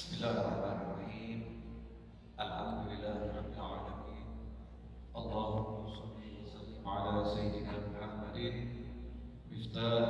Bismillahirrahmanirrahim. Uh.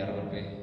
Biar lebih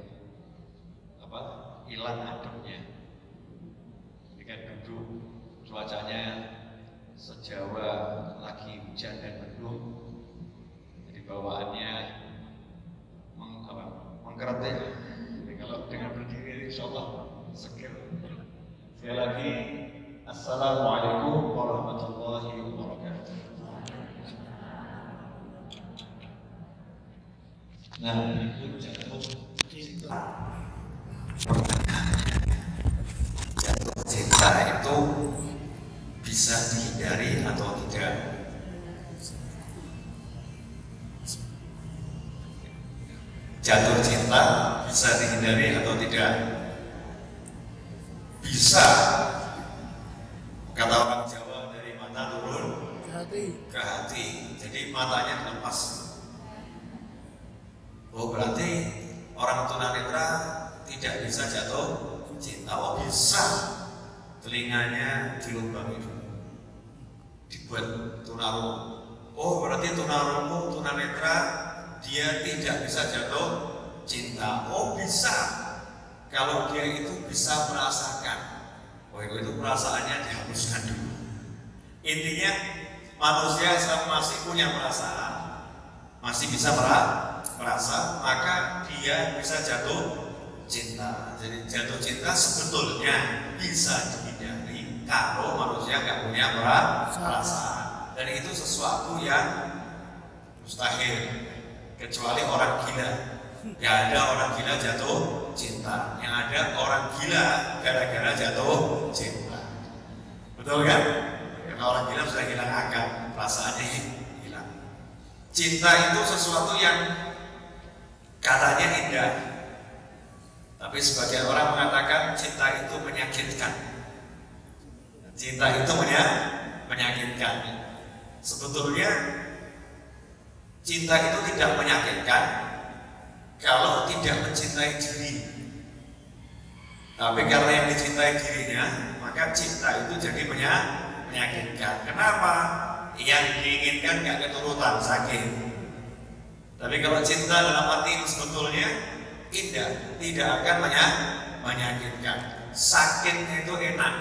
yang masih punya perasaan, masih bisa mera- merasa, maka dia bisa jatuh cinta. Jadi jatuh cinta sebetulnya bisa dihindari kalau manusia nggak punya pera- perasaan. Dan itu sesuatu yang mustahil kecuali orang gila. Gak ada orang gila jatuh cinta. Yang ada orang gila gara-gara jatuh cinta. Betul kan? Karena orang gila sudah hilang akal, perasaannya hilang. Cinta itu sesuatu yang katanya indah, tapi sebagian orang mengatakan cinta itu menyakitkan. Cinta itu menya- menyakitkan. Sebetulnya cinta itu tidak menyakitkan kalau tidak mencintai diri. Tapi karena yang dicintai dirinya, maka cinta itu jadi menya- menyakitkan. Kenapa? Yang diinginkan nggak keturutan sakit. Tapi kalau cinta dalam hati sebetulnya indah, tidak akan menya- menyakitkan. Sakitnya itu enak.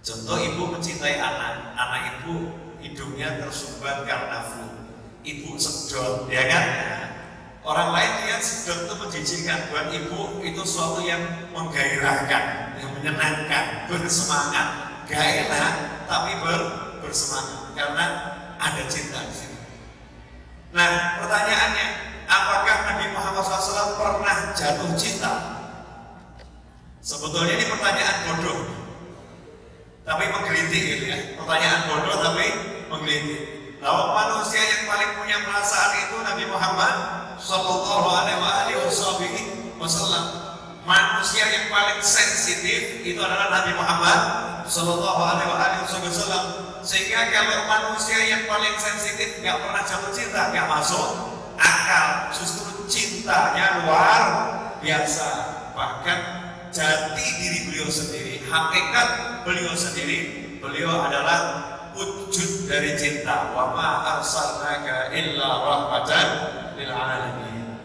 Contoh ibu mencintai anak, anak ibu hidungnya tersumbat karena flu. Ibu sedot, ya kan? Orang lain lihat sedot itu menjijikkan buat ibu itu suatu yang menggairahkan, yang menyenangkan, bersemangat, gak enak tapi ber, bersemangat karena ada cinta di sini. Nah, pertanyaannya, apakah Nabi Muhammad SAW pernah jatuh cinta? Sebetulnya ini pertanyaan bodoh, tapi menggelitik gitu ya. Pertanyaan bodoh tapi menggelitik. Lalu manusia yang paling punya perasaan itu Nabi Muhammad Sallallahu Alaihi Wasallam. Manusia yang paling sensitif itu adalah Nabi Muhammad Sallallahu Alaihi Wasallam. Sehingga kalau manusia yang paling sensitif nggak pernah jatuh cinta, nggak masuk akal. Justru cintanya luar biasa. Bahkan jati diri beliau sendiri, hakikat beliau sendiri, beliau adalah wujud dari cinta. Wa ma arsalnaka illa rahmatan lil alamin.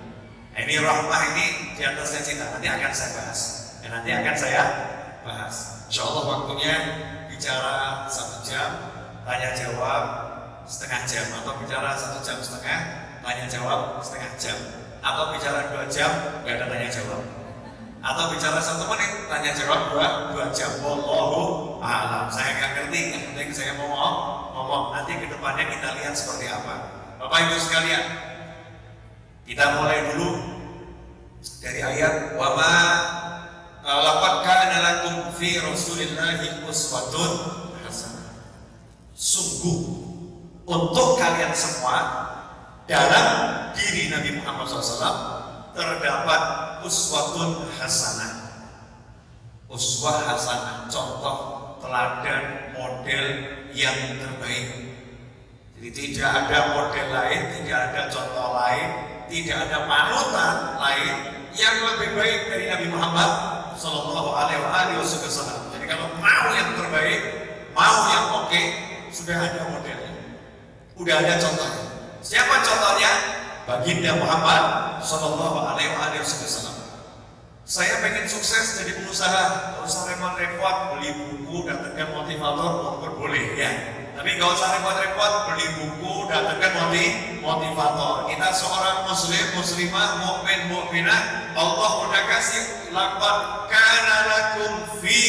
Nah, ini rahmah ini di atasnya cinta. Nanti akan saya bahas. Ya, nanti akan saya bahas. Insya Allah waktunya bicara satu jam, tanya jawab setengah jam. Atau bicara satu jam setengah, tanya jawab setengah jam. Atau bicara dua jam nggak ada tanya jawab. Atau bicara satu menit tanya jawab dua dua jam. Wallahu alam. Saya nggak ngerti yang penting saya mau ngomong ngomong. Nanti ke depannya kita lihat seperti apa. Bapak ibu sekalian kita mulai dulu dari ayat wama laqad kana lakum fi rasulillahi uswatun hasanah. Sungguh untuk kalian semua dalam diri Nabi Muhammad SAW terdapat uswatun hasanah. Uswah hasanah contoh teladan model yang terbaik. Jadi tidak ada model lain tidak ada contoh lain tidak ada panutan lain yang lebih baik dari Nabi Muhammad Sallallahu Alaihi Wasallam. Jadi kalau mau yang terbaik, mau yang oke, sudah ada modelnya, sudah ada contohnya. Siapa contohnya? Baginda Muhammad Sallallahu Alaihi Wasallam. Saya pengen sukses jadi pengusaha, nggak usah repot-repot beli buku, datangkan motivator, motor boleh ya. Tapi nggak usah repot-repot beli buku, datangkan motivator. Kita seorang muslim, muslimah, mukmin, mukminah, Allah udah kasih lakukan kana lakum fi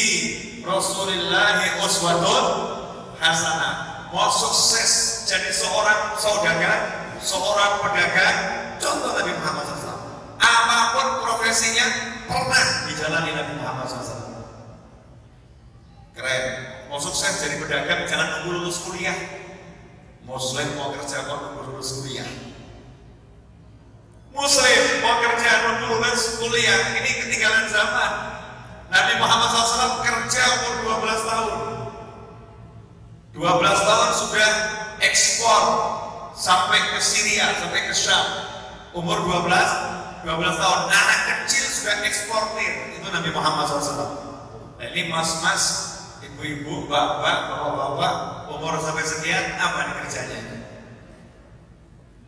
Rasulillahi uswatun hasanah. Mau sukses jadi seorang saudagar, seorang pedagang, contoh Nabi Muhammad SAW. Apa pun profesinya pernah dijalani Nabi Muhammad SAW. Keren. Mau sukses jadi pedagang jangan nunggu lulus kuliah. Muslim mau kerja kok nunggu lulus kuliah. Muslim mau kerja nunggu lulus kuliah ini ketinggalan zaman. Nabi Muhammad SAW kerja umur 12 tahun. 12 tahun sudah ekspor sampai ke Syria, sampai ke Syam. Umur 12, 12 tahun. Anak kecil sudah eksportir. Itu Nabi Muhammad SAW. Nah, ini mas-mas, ibu-ibu, bapak, bapak-bapak, umur sampai sekian, apa nih kerjanya?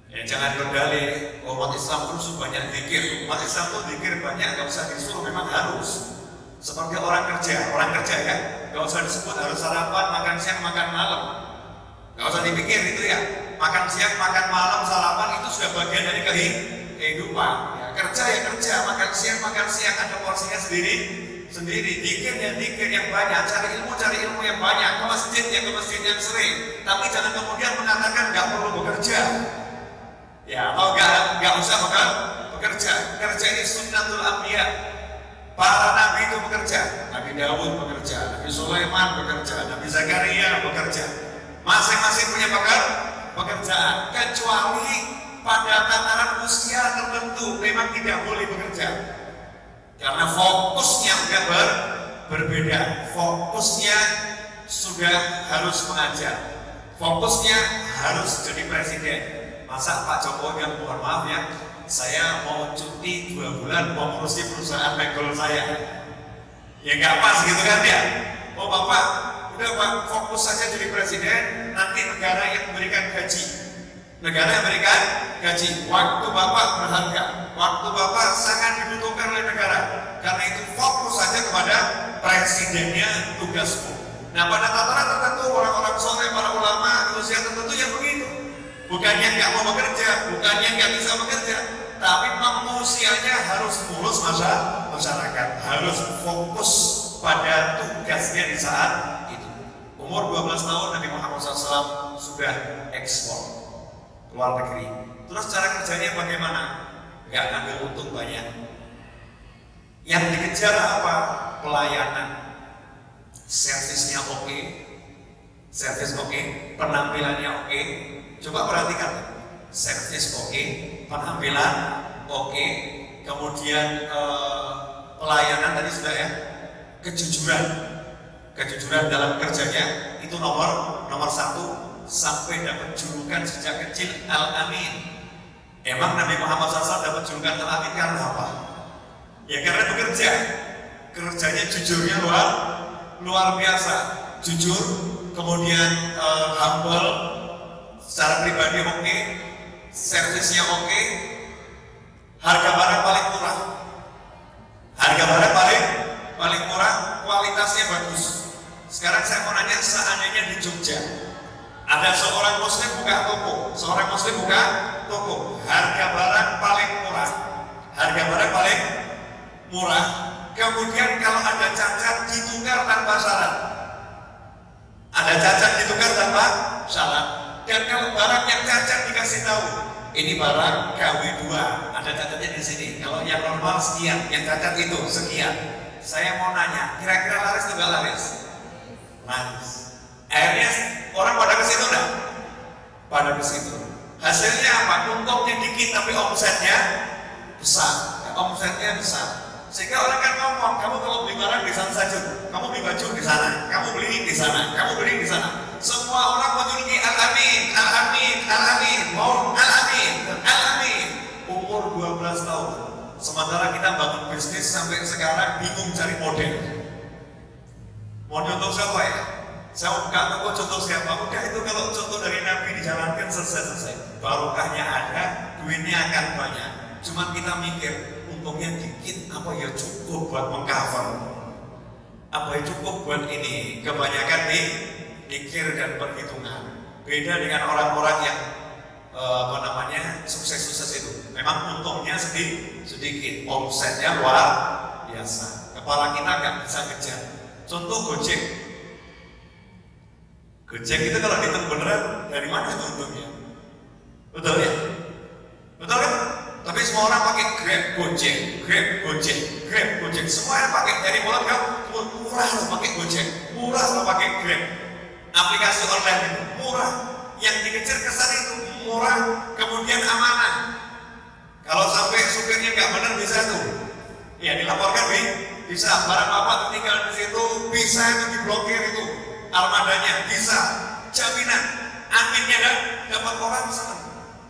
Ya jangan berdalih, oh, umat Islam terus banyak zikir. Umat Islam tuh zikir banyak, gak usah disuruh, memang harus. Seperti orang kerja, orang kerja ya, gak usah disebut harus sarapan, makan siang, makan malam. Gak usah dipikir itu ya, makan siang, makan malam, sarapan itu sudah bagian dari kehidupan. Ya, kerja ya kerja, makan siang, makan siang, ada porsinya sendiri, sendiri. Dikir ya dikir yang banyak, cari ilmu, cari ilmu yang banyak. Ke masjid ya ke masjid yang sering. Tapi jangan kemudian mengatakan gak perlu bekerja. Ya, atau gak, gak usah makan bekerja. Kerja ini sunnatul ambiya. Para nabi itu bekerja. Nabi Dawud bekerja, Nabi Sulaiman bekerja, Nabi Zakaria bekerja. Masing-masing punya peker, pekerjaan. Kecuali pada tataran usia tertentu memang tidak boleh bekerja. Karena fokusnya sudah ber, berbeda. Fokusnya sudah harus mengajar. Fokusnya harus jadi presiden. Masa Pak Jokowi yang mohon maaf ya, saya mau cuti dua bulan mau ngurusi perusahaan megol saya ya nggak pas gitu kan ya oh bapak udah pak fokus saja jadi presiden nanti negara yang memberikan gaji negara memberikan gaji waktu bapak berharga. Waktu bapak sangat dibutuhkan oleh negara. Karena itu fokus saja kepada presidennya tugasmu. Nah pada tataran tertentu orang-orang soleh para ulama usia tertentu yang begitu. Bukannya nggak mau bekerja bukannya nggak bisa bekerja. Tapi memang usianya harus ngurus masa masyarakat, harus fokus pada tugasnya di saat itu. Umur 12 tahun Nabi Muhammad SAW sudah ekspor luar negeri. Terus cara kerjanya bagaimana? Gak ngambil untung banyak. Yang dikejar apa? Pelayanan. Servisnya oke, okay. servis oke, okay. penampilannya oke. Okay. Coba perhatikan, servis oke, okay penampilan oke, okay. kemudian eh, pelayanan tadi sudah ya, kejujuran, kejujuran dalam kerjanya itu nomor nomor satu sampai dapat julukan sejak kecil Al Amin. Emang Nabi Muhammad SAW dapat julukan Al Amin karena apa? Ya karena bekerja, kerjanya jujurnya luar luar biasa, jujur, kemudian uh, humble, secara pribadi oke, okay, servisnya oke, okay, harga barang paling murah, harga barang paling paling murah, kualitasnya bagus. Sekarang saya mau nanya, seandainya di Jogja ada seorang muslim buka toko, seorang muslim buka toko, harga barang paling murah, harga barang paling murah. Kemudian kalau ada cacat ditukar tanpa syarat, ada cacat ditukar tanpa syarat. Dan kalau barang yang cacat dikasih tahu, ini barang KW2, ada catatnya di sini. Kalau yang normal sekian, yang cacat itu sekian. Saya mau nanya, kira-kira laris juga laris? Laris. Akhirnya orang pada ke situ enggak? Pada ke situ. Hasilnya apa? Untungnya dikit tapi omsetnya besar. Ya, omsetnya besar. Sehingga orang kan ngomong, kamu kalau beli barang di sana saja, kamu beli baju di sana, kamu beli di sana, kamu beli di sana. Semua orang memiliki al-amin, al-amin, al-amin, mau al-amin, al-amin. Umur 12 tahun. Sementara kita bangun bisnis sampai sekarang bingung cari model. Model untuk siapa ya? Saya buka toko contoh siapa? Udah itu kalau contoh dari Nabi dijalankan selesai-selesai. Barokahnya ada, duitnya akan banyak. Cuma kita mikir, untungnya dikit apa ya cukup buat mengcover? Apa ya cukup buat ini? Kebanyakan nih pikir dan perhitungan. Beda dengan orang-orang yang uh, apa namanya sukses-sukses itu. Memang untungnya sedikit sedikit. Omsetnya luar biasa. Kepala kita nggak bisa kejar contoh gojek gojek itu kalau dihitung beneran dari mana itu untungnya betul ya betul kan tapi semua orang pakai Grab Gojek, Grab Gojek, Grab Gojek. Semua yang pakai dari mulai kan murah loh pakai Gojek, murah loh pakai Grab. Aplikasi online itu murah. Yang dikejar kesan itu murah, kemudian amanah. Kalau sampai supirnya nggak benar bisa tuh, ya dilaporkan bi, bisa. Barang apa tinggal di situ bisa itu diblokir itu armadanya bisa. Jaminan, aminnya kan dapat orang.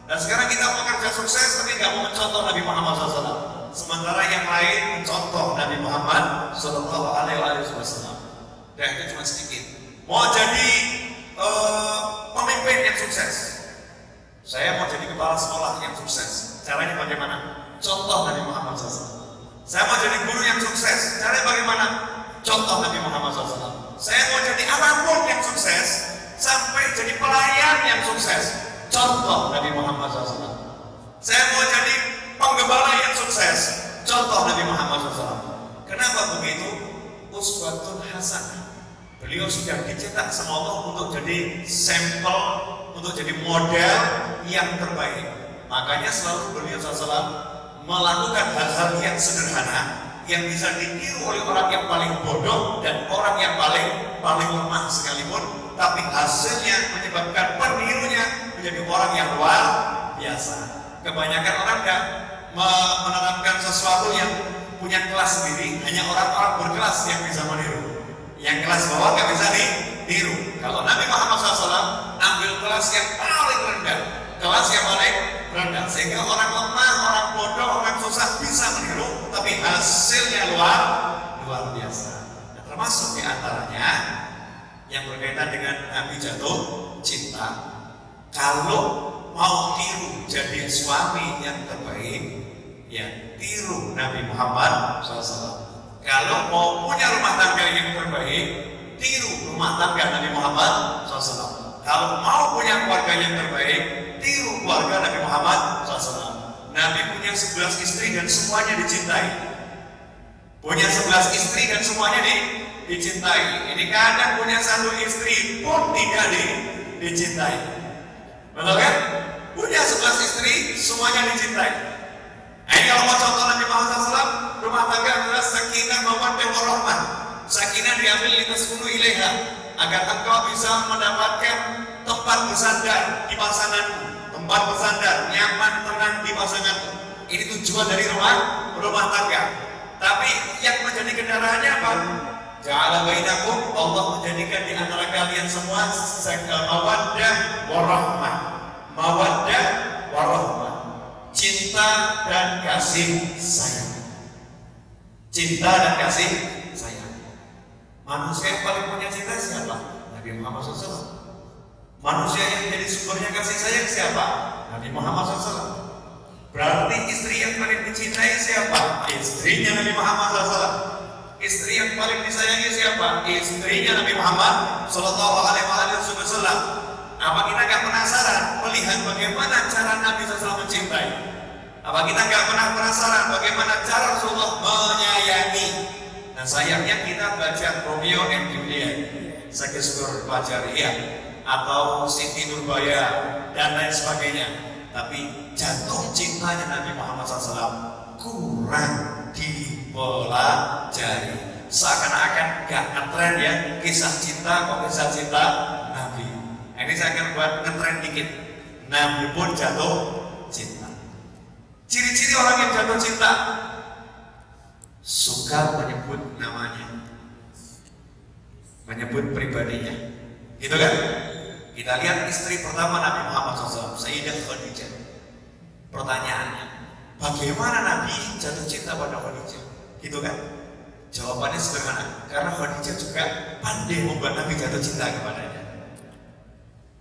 Dan sekarang kita mau kerja sukses tapi nggak mau mencontoh Nabi Muhammad SAW. Sementara yang lain mencontoh Nabi Muhammad Wasallam. Dan itu cuma sedikit. Mau jadi uh, pemimpin yang sukses. Saya mau jadi kepala sekolah yang sukses. Caranya bagaimana? Contoh Nabi Muhammad SAW. Saya mau jadi guru yang sukses. Caranya bagaimana? Contoh Nabi Muhammad SAW. Saya mau jadi apa pun yang sukses sampai jadi pelayan yang sukses contoh Nabi Muhammad SAW. Saya mau jadi penggembala yang sukses, contoh Nabi Muhammad SAW. Kenapa begitu? Uswatun hasanah. Beliau sudah dicetak sama Allah untuk jadi sampel, untuk jadi model yang terbaik. Makanya selalu beliau SAW melakukan hal-hal yang sederhana yang bisa ditiru oleh orang yang paling bodoh dan orang yang paling paling lemah sekalipun tapi hasilnya menyebabkan penirunya menjadi orang yang luar biasa. Kebanyakan orang nggak menerapkan sesuatu yang punya kelas sendiri, hanya orang-orang berkelas yang bisa meniru. Yang kelas bawah nggak bisa ditiru. Kalau Nabi Muhammad SAW ambil kelas yang paling rendah, kelas yang paling rendah, sehingga orang lemah, orang bodoh, orang susah bisa meniru, tapi hasilnya luar luar biasa. Dan termasuk di antaranya yang berkaitan dengan Nabi jatuh cinta kalau mau tiru jadi suami yang terbaik, ya tiru Nabi Muhammad SAW. Kalau mau punya rumah tangga yang terbaik, tiru rumah tangga Nabi Muhammad SAW. Kalau mau punya keluarga yang terbaik, tiru keluarga Nabi Muhammad SAW. Nabi punya 11 istri dan semuanya dicintai. Punya 11 istri dan semuanya di, dicintai. Ini kadang punya satu istri pun tidak di, dicintai. Betul kan? Punya sebelas istri, semuanya dicintai. Nah, ini kalau mau contoh Nabi Muhammad SAW, rumah tangga adalah sakinah mawaddah warahmah. Sakinah diambil lintas gunung ilaiha agar engkau bisa mendapatkan tempat bersandar di pasanganmu, tempat bersandar nyaman tenang di pasanganmu. Ini tujuan dari rumah rumah tangga. Tapi yang menjadi kendaraannya apa? Ja'ala bainakum Allah menjadikan di antara kalian semua mawaddah warahmah. Mawaddah warahmah. Cinta dan kasih sayang. Cinta dan kasih sayang. Manusia yang paling punya cinta siapa? Nabi Muhammad SAW. Manusia yang menjadi sumbernya kasih sayang siapa? Nabi Muhammad SAW. Berarti istri yang paling dicintai siapa? Istrinya Nabi Muhammad SAW. Istri yang paling disayangi siapa? Istrinya Nabi Muhammad Sallallahu Alaihi Wasallam. Apa kita nggak penasaran melihat bagaimana cara Nabi SAW mencintai? Apa kita nggak pernah penasaran bagaimana cara Rasulullah menyayangi? Dan sayangnya kita baca Romeo and Juliet, Shakespeare pelajari ya, atau Siti Nurbaya dan lain sebagainya. Tapi jatuh cintanya Nabi Muhammad SAW kurang dipelajari. Seakan-akan gak ngetren ya kisah cinta kok kisah cinta Nabi. Ini saya akan buat ngetren dikit. Nabi pun jatuh cinta. Ciri-ciri orang yang jatuh cinta suka menyebut namanya, menyebut pribadinya, gitu kan? Kita lihat istri pertama Nabi Muhammad SAW, Sayyidah Khadijah. Pertanyaannya, bagaimana Nabi jatuh cinta pada Khadijah? Gitu kan? Jawabannya sederhana, karena Khadijah juga pandai membuat Nabi jatuh cinta kepadanya.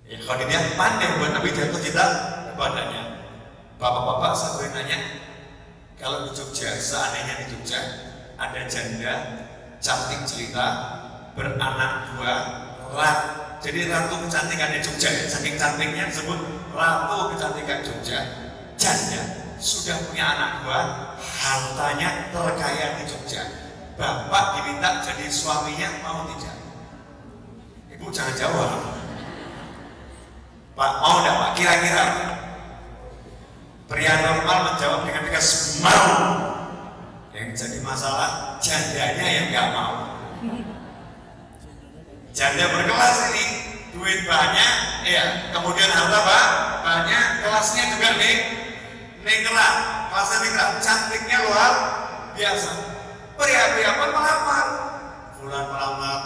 Ya, Khadijah pandai membuat Nabi jatuh cinta kepadanya. Bapak-bapak boleh nanya, kalau di Jogja, seandainya di Jogja ada janda cantik cerita beranak dua rat jadi ratu kecantikan di Jogja, saking cantiknya disebut ratu kecantikan Jogja. Janda sudah punya anak dua, hartanya terkaya di Jogja. Bapak diminta jadi suaminya mau tidak? Ibu jangan jawab. Pak mau tidak Pak? Kira-kira pria normal menjawab dengan tegas mau. Yang jadi masalah jandanya yang nggak mau. Janda berkelas ini, duit banyak, ya. Kemudian harta apa? Banyak, kelasnya juga nih, negara, kelasnya negara, cantiknya luar biasa. Pria-pria pun melamar, bulan melamar,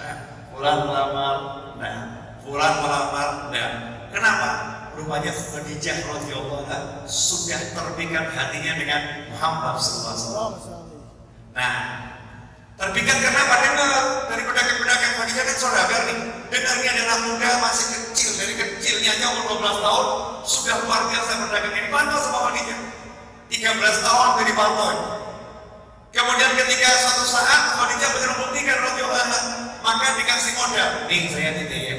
nah, bulan melamar, nah, bulan melamar, nah. Kenapa? Rupanya Khadijah radhiyallahu anha sudah terpikat hatinya dengan Muhammad sallallahu Nah, Terpikat kenapa? Dengar dari pedagang-pedagang Khadijah kan saudagar nih. Dengarnya anak muda masih kecil, dari kecilnya aja umur 12 tahun sudah luar biasa berdagang ini pantau sama Khadijah. 13 tahun dari pantau. Kemudian ketika suatu saat Khadijah buktikan radhiyallahu anha, maka dikasih modal. Nih saya titip,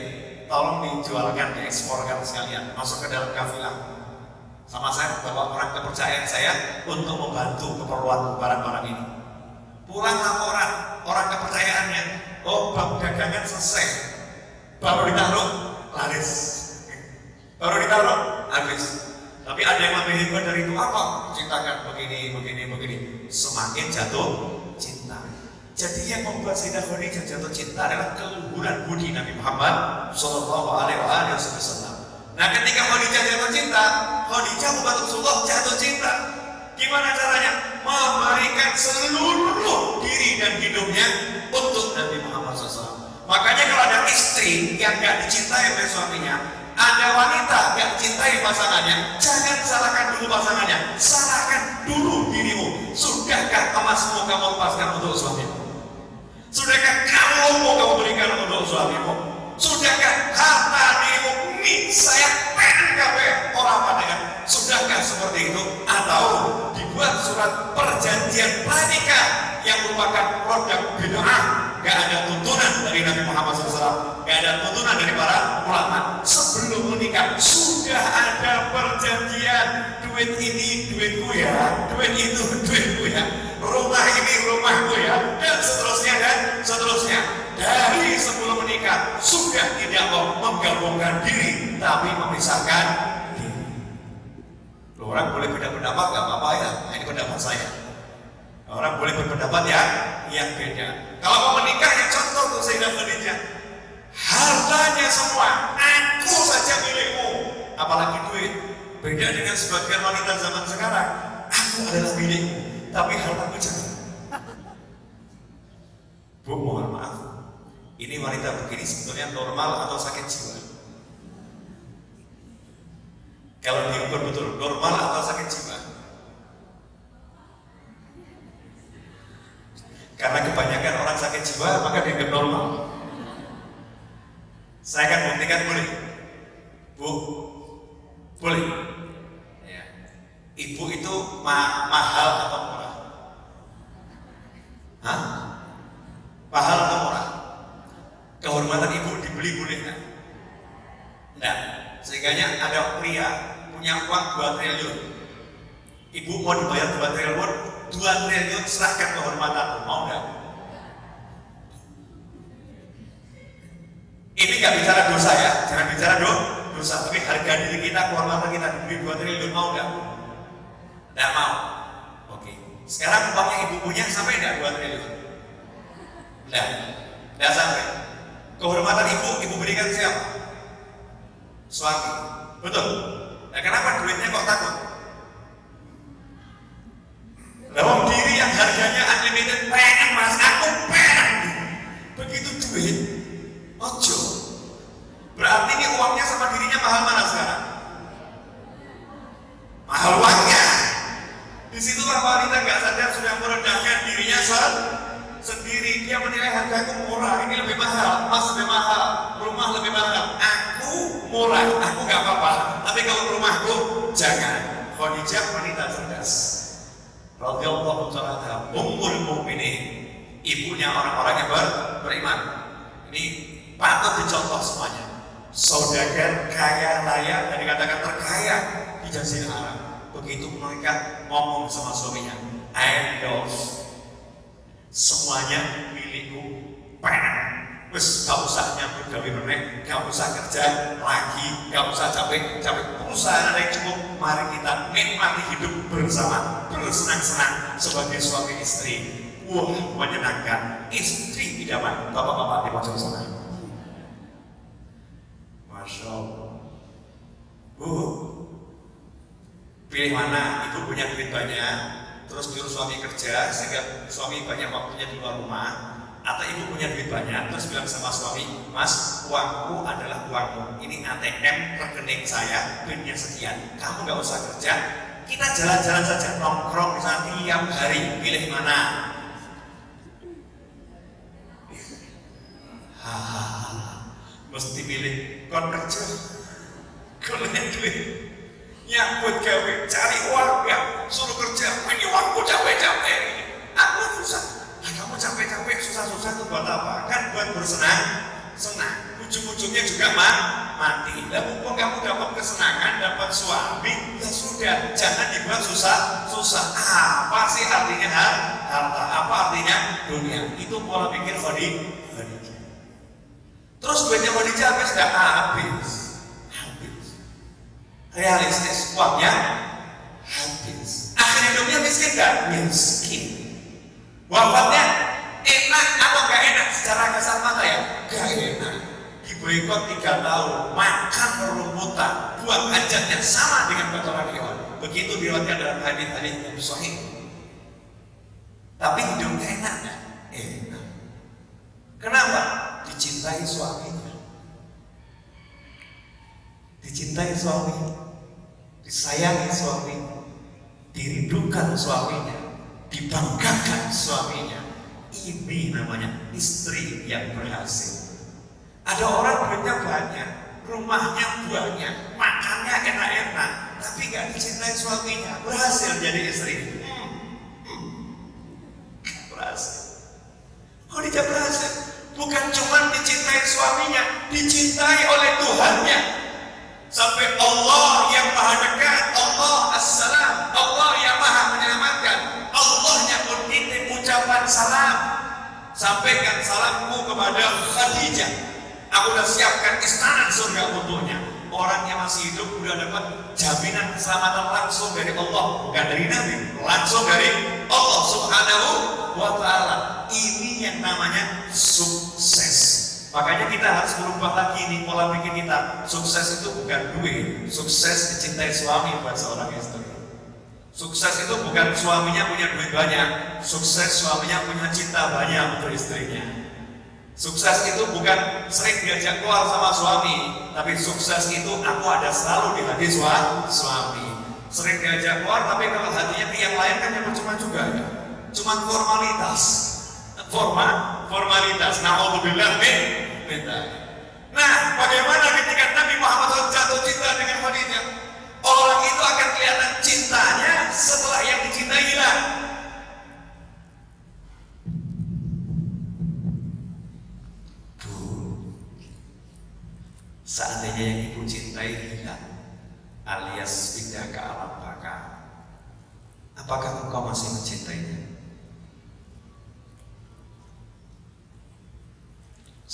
tolong dijualkan, dieksporkan sekalian, masuk ke dalam kafilah. Sama saya bawa orang kepercayaan saya untuk membantu keperluan barang-barang ini pulang laporan orang kepercayaannya. Oh bab dagangan selesai. Baru ditaruh laris. Baru ditaruh habis. Tapi ada yang lebih hebat dari itu apa? Ciptakan begini begini begini. Semakin jatuh cinta. Jadi yang membuat Sayyidah Khadijah jatuh cinta adalah keluhuran budi Nabi Muhammad Shallallahu Alaihi Wasallam. Nah ketika Khadijah jatuh cinta, Khadijah membuat Rasulullah jatuh cinta. Gimana caranya? Memberikan seluruh diri dan hidupnya untuk Nabi Muhammad SAW. Makanya kalau ada istri yang gak dicintai oleh suaminya, ada wanita yang dicintai pasangannya, jangan salahkan dulu pasangannya, salahkan dulu dirimu. Sudahkah emasmu kamu lepaskan untuk suamimu? Sudahkah kamu mau kamu berikan untuk suamimu? Sudahkah harta dirimu? Nih saya? Pengen kafe orang pandangan Sudahkah seperti itu? Atau dibuat surat perjanjian pranikah yang merupakan produk bid'ah Gak ada tuntunan dari Nabi Muhammad SAW Gak ada tuntunan dari para ulama. Sebelum menikah sudah ada perjanjian. Duit ini duitku ya. Duit itu duitku ya. Rumah ini rumahku ya. Dan seterusnya dan seterusnya Dari sebelum menikah Sudah tidak mau menggabungkan diri Tapi memisahkan Orang boleh beda pendapat nggak apa-apa ya. Nah, ini pendapat saya. Orang boleh berpendapat ya yang beda. Kalau mau menikah ya contoh tuh Sayyidah Khadijah. Hartanya semua, aku saja milikmu. Apalagi duit. Beda dengan sebagian wanita zaman sekarang. Aku adalah milikmu, tapi hartaku jangan. Bu, mohon maaf. Ini wanita begini sebetulnya normal atau sakit jiwa? Kalau diukur betul normal atau sakit jiwa? Karena kebanyakan orang sakit jiwa maka dianggap normal. Bu, boleh? Ya. Ibu itu ma mahal atau murah? Hah? Mahal atau murah? Kehormatan ibu dibeli boleh nggak? Enggak. Sehingga ada pria punya uang 2 triliun. Ibu mau dibayar 2 triliun, 2 triliun serahkan kehormatan. Mau nggak? Ini nggak bicara dosa ya, jangan bicara do, dosa. Tapi harga diri kita, kehormatan kita dibeli 2 triliun mau nggak? Nggak mau. Oke. Sekarang uangnya ibu punya sampai nggak 2 triliun? Nggak. Nggak sampai. Kehormatan ibu, ibu berikan siapa? Suami. Betul. Nah, kenapa duitnya kok takut? Dalam diri yang harganya unlimited pengen mas, aku pengen. Begitu duit, ojo. Berarti ini uangnya sama dirinya mahal mana sekarang? Mahal uangnya. Di situlah wanita nggak sadar sudah merendahkan dirinya sendiri. Dia menilai hargaku murah, ini lebih mahal, emas lebih mahal, rumah lebih mahal. Aku murah, aku nggak apa-apa. Tapi kalau rumahku jangan. Khadijah wanita cerdas. Radhiyallahu taala ummul mukminin. Ibunya orang-orang yang ber, beriman. Ini patut dicontoh semuanya. Saudagar kaya raya dan dikatakan terkaya di Jazirah Arab. Begitu mereka ngomong sama suaminya, love semuanya milikku pengen Wes gak usah nyambut gawe meneh, gak usah kerja lagi, gak usah capek-capek. Perusahaan yang cukup, mari kita nikmati hidup bersama, bersenang-senang sebagai suami istri. Wah, menyenangkan. Istri idaman, bapak-bapak di pojok sana. Masya Allah. Bu, pilih mana? Ibu punya duit banyak, terus nyuruh suami kerja sehingga suami banyak waktunya di luar rumah atau ibu punya duit banyak terus bilang sama suami mas uangku adalah uangmu. Ini ATM rekening saya duitnya sekian. Kamu nggak usah kerja kita jalan-jalan saja nongkrong di sana tiap hari pilih mana. Hahaha mesti pilih kon kerja kon duit nyambut gawe cari uang ya. Suruh kerja ini uangku capek-capek. Aku susah. Nah, kamu capek-capek susah-susah itu buat apa? Kan buat bersenang. Senang. Ujung-ujungnya juga mah mati. Dan mumpung kamu dapat kesenangan dapat suami ya sudah. Jangan dibuat susah susah. Apa sih artinya harta. Apa artinya? Dunia. Itu pola pikir Khadijah terus duitnya Khadijah habis nggak habis realistis. Uangnya habis. Akhir hidupnya miskin gak? miskin. Wafatnya enak atau gak enak? Secara kasar mata ya gak enak. Diboikot tiga tahun makan rumputan buang hajatnya sama dengan kotoran hewan. Begitu diriwayatkan dalam hadis-hadis yang sahih. Tapi hidupnya enak gak? enak. Kenapa? dicintai suaminya. Dicintai suaminya disayangi suami, dirindukan suaminya, dibanggakan suaminya. Ini namanya istri yang berhasil. Ada orang duitnya banyak, rumahnya banyak, makannya enak-enak, tapi gak dicintai suaminya, berhasil jadi istri. Hmm. Hmm. Berhasil. Kok dia berhasil? Bukan cuma dicintai suaminya, dicintai oleh Tuhannya, sampai Allah yang maha dekat, Allah assalam, Allah yang maha menyelamatkan, Allahnya pun titip ucapan salam. Sampaikan salamku kepada Khadijah. Aku sudah siapkan istana surga untuknya. Orang yang masih hidup sudah dapat jaminan keselamatan langsung dari Allah, bukan dari Nabi, langsung dari Allah Subhanahu wa Ta'ala. Ini yang namanya sukses. Makanya kita harus merubah lagi nih pola pikir kita. Sukses itu bukan duit, sukses dicintai suami buat seorang istri. Sukses itu bukan suaminya punya duit banyak, sukses suaminya punya cinta banyak untuk istrinya. Sukses itu bukan sering diajak keluar sama suami, tapi sukses itu aku ada selalu di hati suami. Sering diajak keluar, tapi kalau hatinya yang lain kan yang cuma juga. Cuma formalitas. Forma, formalitas. Nah, min minta. Nah, bagaimana ketika Nabi Muhammad SAW jatuh cinta dengan Khadijah? Orang itu akan kelihatan cintanya setelah yang dicintai hilang. Seandainya yang ibu cintai hilang, alias pindah ke alam baka, apakah engkau masih mencintainya?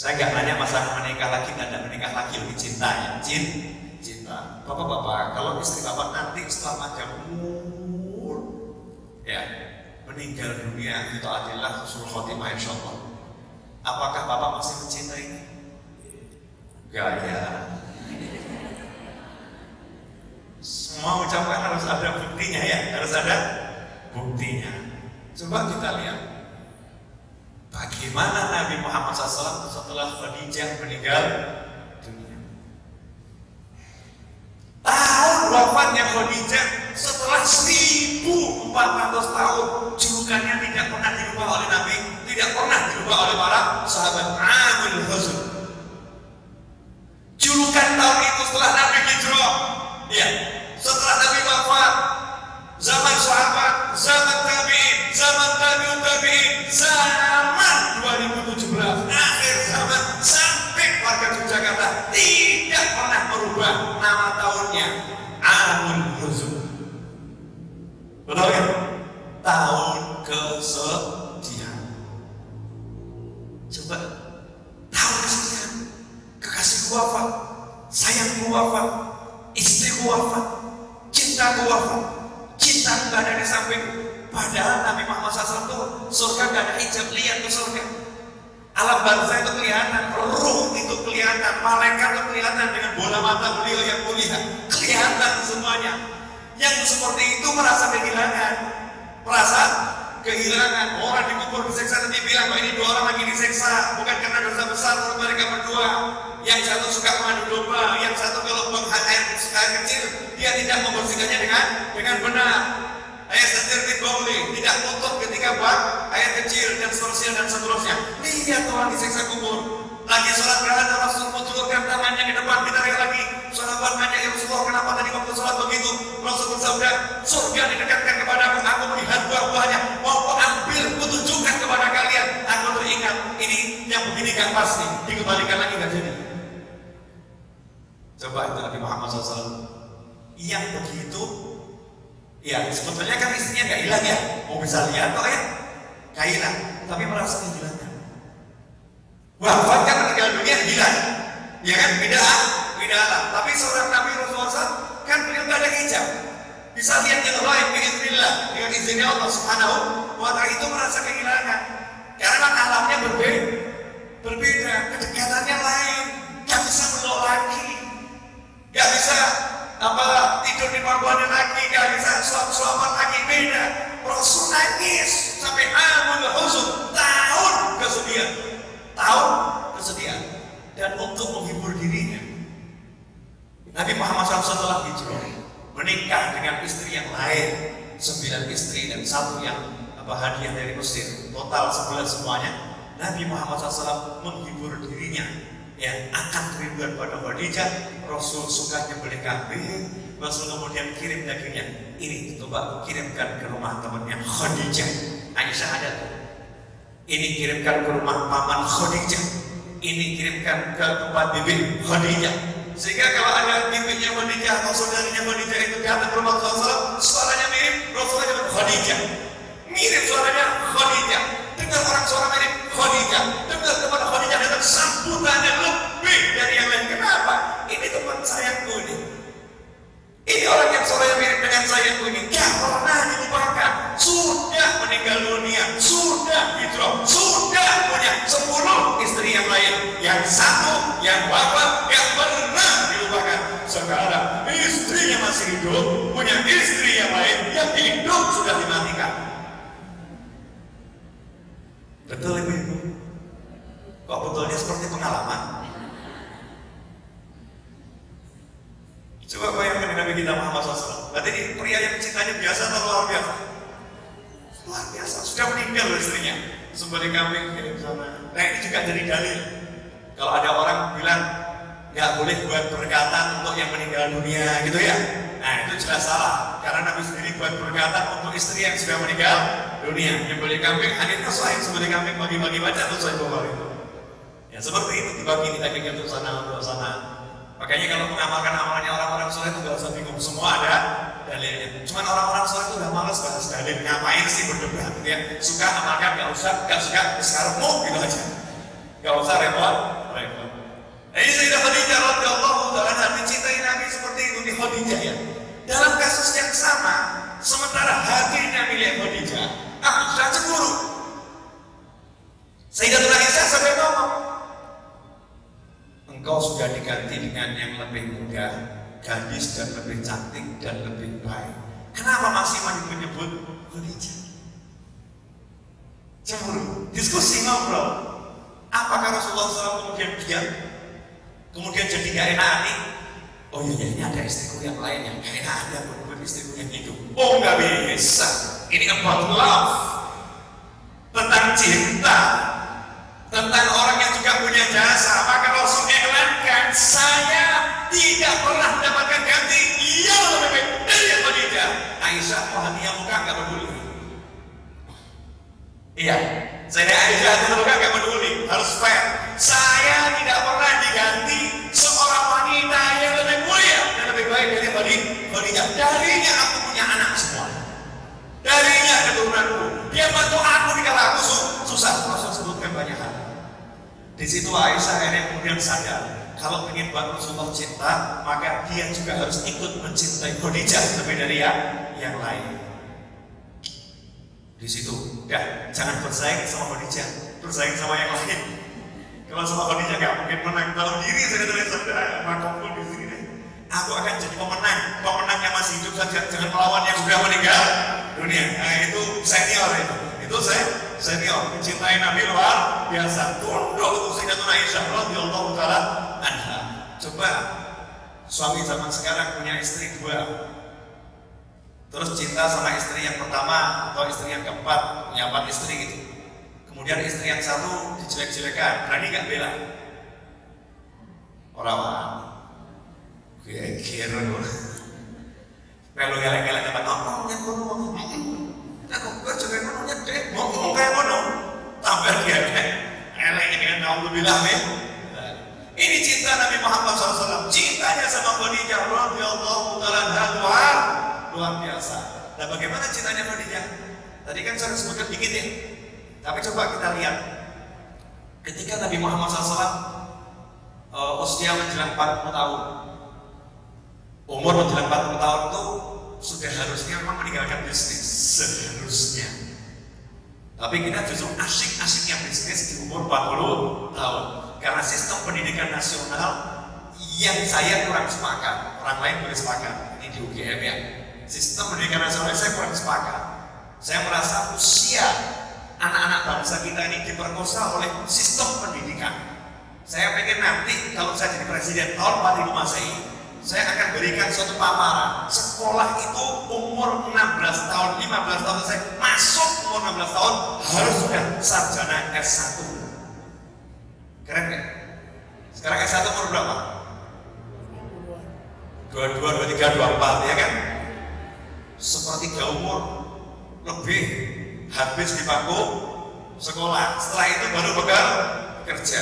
Saya nggak nanya masalah menikah lagi dan menikah lagi lebih cinta ya, cint, cinta. Bapak-bapak, kalau istri bapak nanti setelah panjang umur, ya meninggal dunia itu adalah husnul khotimah insya Allah. Apakah bapak masih mencintai? Enggak ya. Semua ucapan harus ada buktinya ya, harus ada buktinya. Coba kita lihat Bagaimana Nabi Muhammad SAW setelah Khadijah meninggal? Dunia? Tahun wafatnya Khadijah setelah 1400 tahun? Julukannya tidak pernah dirubah oleh Nabi, tidak pernah dirubah oleh para sahabat. Amul Huzn. Julukan tahun itu setelah Nabi hijrah, ya, setelah Nabi wafat, zaman sahabat, zaman tabi'in, zaman tabi'ut tabi'in, zaman 2017, akhir zaman sampai warga Yogyakarta tidak pernah merubah nama tahunnya Amul Huzn. Betul kan? Tahun kesedihan. Coba tahun kesedihan. Kekasihku wafat, sayangku wafat, istriku wafat, cintaku wafat, cinta nggak ada di samping padahal Nabi Muhammad SAW itu surga nggak ada hijab lihat ke surga alam bangsa itu kelihatan ruh itu kelihatan malaikat itu kelihatan dengan bola mata beliau yang mulia. Kelihatan semuanya. Yang seperti itu merasa kehilangan. Merasa kehilangan. Orang dikubur diseksa nanti bilang bahwa ini dua orang lagi diseksa? Bukan karena dosa besar menurut mereka berdua. Yang satu suka mengadu domba yang satu kalau buang air kecil dia tidak membersihkannya dengan dengan benar air setir boleh tidak tutup ketika buang air kecil dan seterusnya dan seterusnya. Lihat orang diseksa kubur. Lagi sholat berhadap Rasul menjulurkan tangannya ke depan kita lihat lagi. Sahabat nanya ya Rasulullah kenapa tadi waktu sholat begitu? Rasul bersabda surga didekatkan kepadaku aku melihat buah-buahnya mau kau ambil kutunjukkan kepada kalian aku teringat ini yang begini kan pasti dikembalikan lagi nggak jadi. Coba itu Nabi Muhammad SAW yang begitu ya sebetulnya kan istrinya nggak hilang ya. Mau bisa lihat kok ya? Nggak hilang. Tapi merasa kehilangan. Wafat kan meninggal dunia hilang. Ya kan? Beda beda alam tapi seorang Nabi Rasulullah SAW kan beliau nggak ada hijab. Bisa lihat yang lain biiznillah dengan izinnya Allah Subhanahu wa taala itu merasa kehilangan. Karena alamnya berbeda berbeda. Kedekatannya lain. Nggak bisa meluk lagi. Nggak bisa apa tidur di pangkuannya lagi bisa suap-suapan lagi beda. Rasul nangis sampai amul huzun. Tahun kesedihan. Tahun kesedihan. Dan untuk menghibur dirinya. Nabi Muhammad SAW setelah hijrah. Menikah dengan istri yang lain. Sembilan istri dan satu yang apa hadiah dari Mesir. Total sebelas semuanya. Nabi Muhammad SAW menghibur dirinya yang akan kerinduan pada Khadijah Rasul suka nyembelih kambing Rasul kemudian kirim dagingnya. Ini coba kirimkan ke rumah temannya Khadijah. Aisyah ada tuh. Ini kirimkan ke rumah paman Khadijah. Ini kirimkan ke tempat bibi Khadijah. Sehingga kalau ada bibinya Khadijah atau saudarinya Khadijah itu datang ke rumah Rasulullah suaranya mirip Rasulullah Khadijah. Mirip suaranya Khadijah dengar orang suara mirip Khadijah. Dengar kepada Khadijah datang sambutannya lebih dari yang lain. Kenapa? Ini teman sayangku ini. Ini orang yang suaranya mirip dengan sayangku ini. Gak pernah dilupakan sudah meninggal dunia. Sudah hijrah. Sudah punya sepuluh istri yang lain. Yang satu yang wafat yang pernah dilupakan. Sekarang istrinya masih hidup punya istri yang lain yang hidup sudah dimatikan Betul ibu ibu? Kok betulnya seperti pengalaman? Coba bayangkan Nabi kita Muhammad SAW. Berarti ini pria yang cintanya biasa atau luar biasa? Luar biasa. Sudah meninggal istrinya. Sembari kambing kirim sana. Nah ini juga jadi dalil. Kalau ada orang bilang nggak boleh buat berkatan untuk yang meninggal dunia gitu ya. Nah itu jelas salah karena Nabi sendiri buat berkatan untuk istri yang sudah meninggal dunia. Yang boleh kambing hadisnya selain sebagai kambing bagi-bagi baca atau saya bawa itu. Ya seperti itu dibagi daging untuk sana untuk sana. Makanya kalau mengamalkan amalannya orang-orang soleh itu gak usah bingung semua ada dalilnya. Cuman orang-orang soleh itu udah males bahas dalil. Ngapain sih berdebat? Ya suka amalkan gak usah, gak suka sekarang mau gitu aja. Gak usah repot, repot. Nah ini Sayyidah Khadijah radhiyallahu taala mencintai Nabi seperti itu di Khadijah ya. Dalam kasus yang sama, sementara hatinya milik Khadijah, aku sudah cemburu. Sayyidatuna Aisyah sampai ngomong, engkau sudah diganti dengan yang lebih muda, gadis dan lebih cantik dan lebih baik. Kenapa masih menyebut Khadijah? Cemburu, diskusi ngobrol. Apakah Rasulullah SAW kemudian diam? Kemudian jadi gak enak hati? Oh iya, ini ada istriku yang lain yang enak ada buat istriku yang itu. Oh nggak bisa. Ini about love. Tentang cinta. Tentang orang yang juga punya jasa. Maka Rasul iklankan, saya tidak pernah mendapatkan ganti. Iya lebih baik dari yang Khadijah. Aisyah, hatinya muka nggak peduli. Iya, saya Aisyah itu muka nggak peduli. Harus fair. Saya tidak pernah diganti seorang wanita yang lebih mulia dan lebih baik dari Khadijah. Darinya aku punya anak semua. Darinya keturunanku. Dia bantu aku di kala aku susah. Rasul sebutkan banyak hal. Di situ Aisyah akhirnya kemudian sadar kalau ingin buat Rasulullah cinta, maka dia juga harus ikut mencintai Khadijah lebih dari yang, yang lain. Di situ, ya jangan bersaing sama Khadijah, bersaing sama yang lain. Kalau sama Khadijah nggak mungkin menang, tahu diri saya saudara, pun di. Aku akan jadi pemenang, pemenang yang masih hidup saja, jangan melawan yang sudah meninggal dunia. Nah itu senior itu, itu saya senior, mencintai Nabi luar biasa. Tunduk untuk Sayyidatuna Aisyah radhiyallahu taala anha. Coba suami zaman sekarang punya istri dua, terus cinta sama istri yang pertama atau istri yang keempat, punya empat istri gitu. Kemudian istri yang satu dijelek-jelekan, berani nggak bela? Orang kira-kira Melu gelek-gelek dapat ngomong yang kono ngomong. Aku kok juga ngomongnya deh, ngomong kayak kono. Tambah dia elek ini kan naudzubillah min. Ini cinta Nabi Muhammad SAW. Cintanya sama Khadijah radhiyallahu taala luar luar biasa. Nah, bagaimana cintanya Khadijah? Tadi kan saya sebutkan dikit ya. Tapi coba kita lihat. Ketika Nabi Muhammad SAW uh, usia menjelang 40 tahun, umur menjelang 40 tahun itu sudah harusnya memang meninggalkan bisnis seharusnya. Tapi kita justru asik-asiknya bisnis di umur 40 tahun. Karena sistem pendidikan nasional yang saya kurang sepakat, orang lain boleh sepakat, ini di UGM ya. Sistem pendidikan nasional saya kurang sepakat. Saya merasa usia anak-anak bangsa kita ini diperkosa oleh sistem pendidikan. Saya pengen nanti kalau saya jadi presiden tahun 40 Masehi, saya akan berikan suatu paparan. Sekolah itu umur 16 tahun, 15 tahun saya masuk umur 16 tahun harus sudah sarjana S1. Keren kan? Sekarang S1 umur berapa? 22, 23, 24 ya kan? Sepertiga umur lebih habis di bangku sekolah. Setelah itu baru bekal kerja.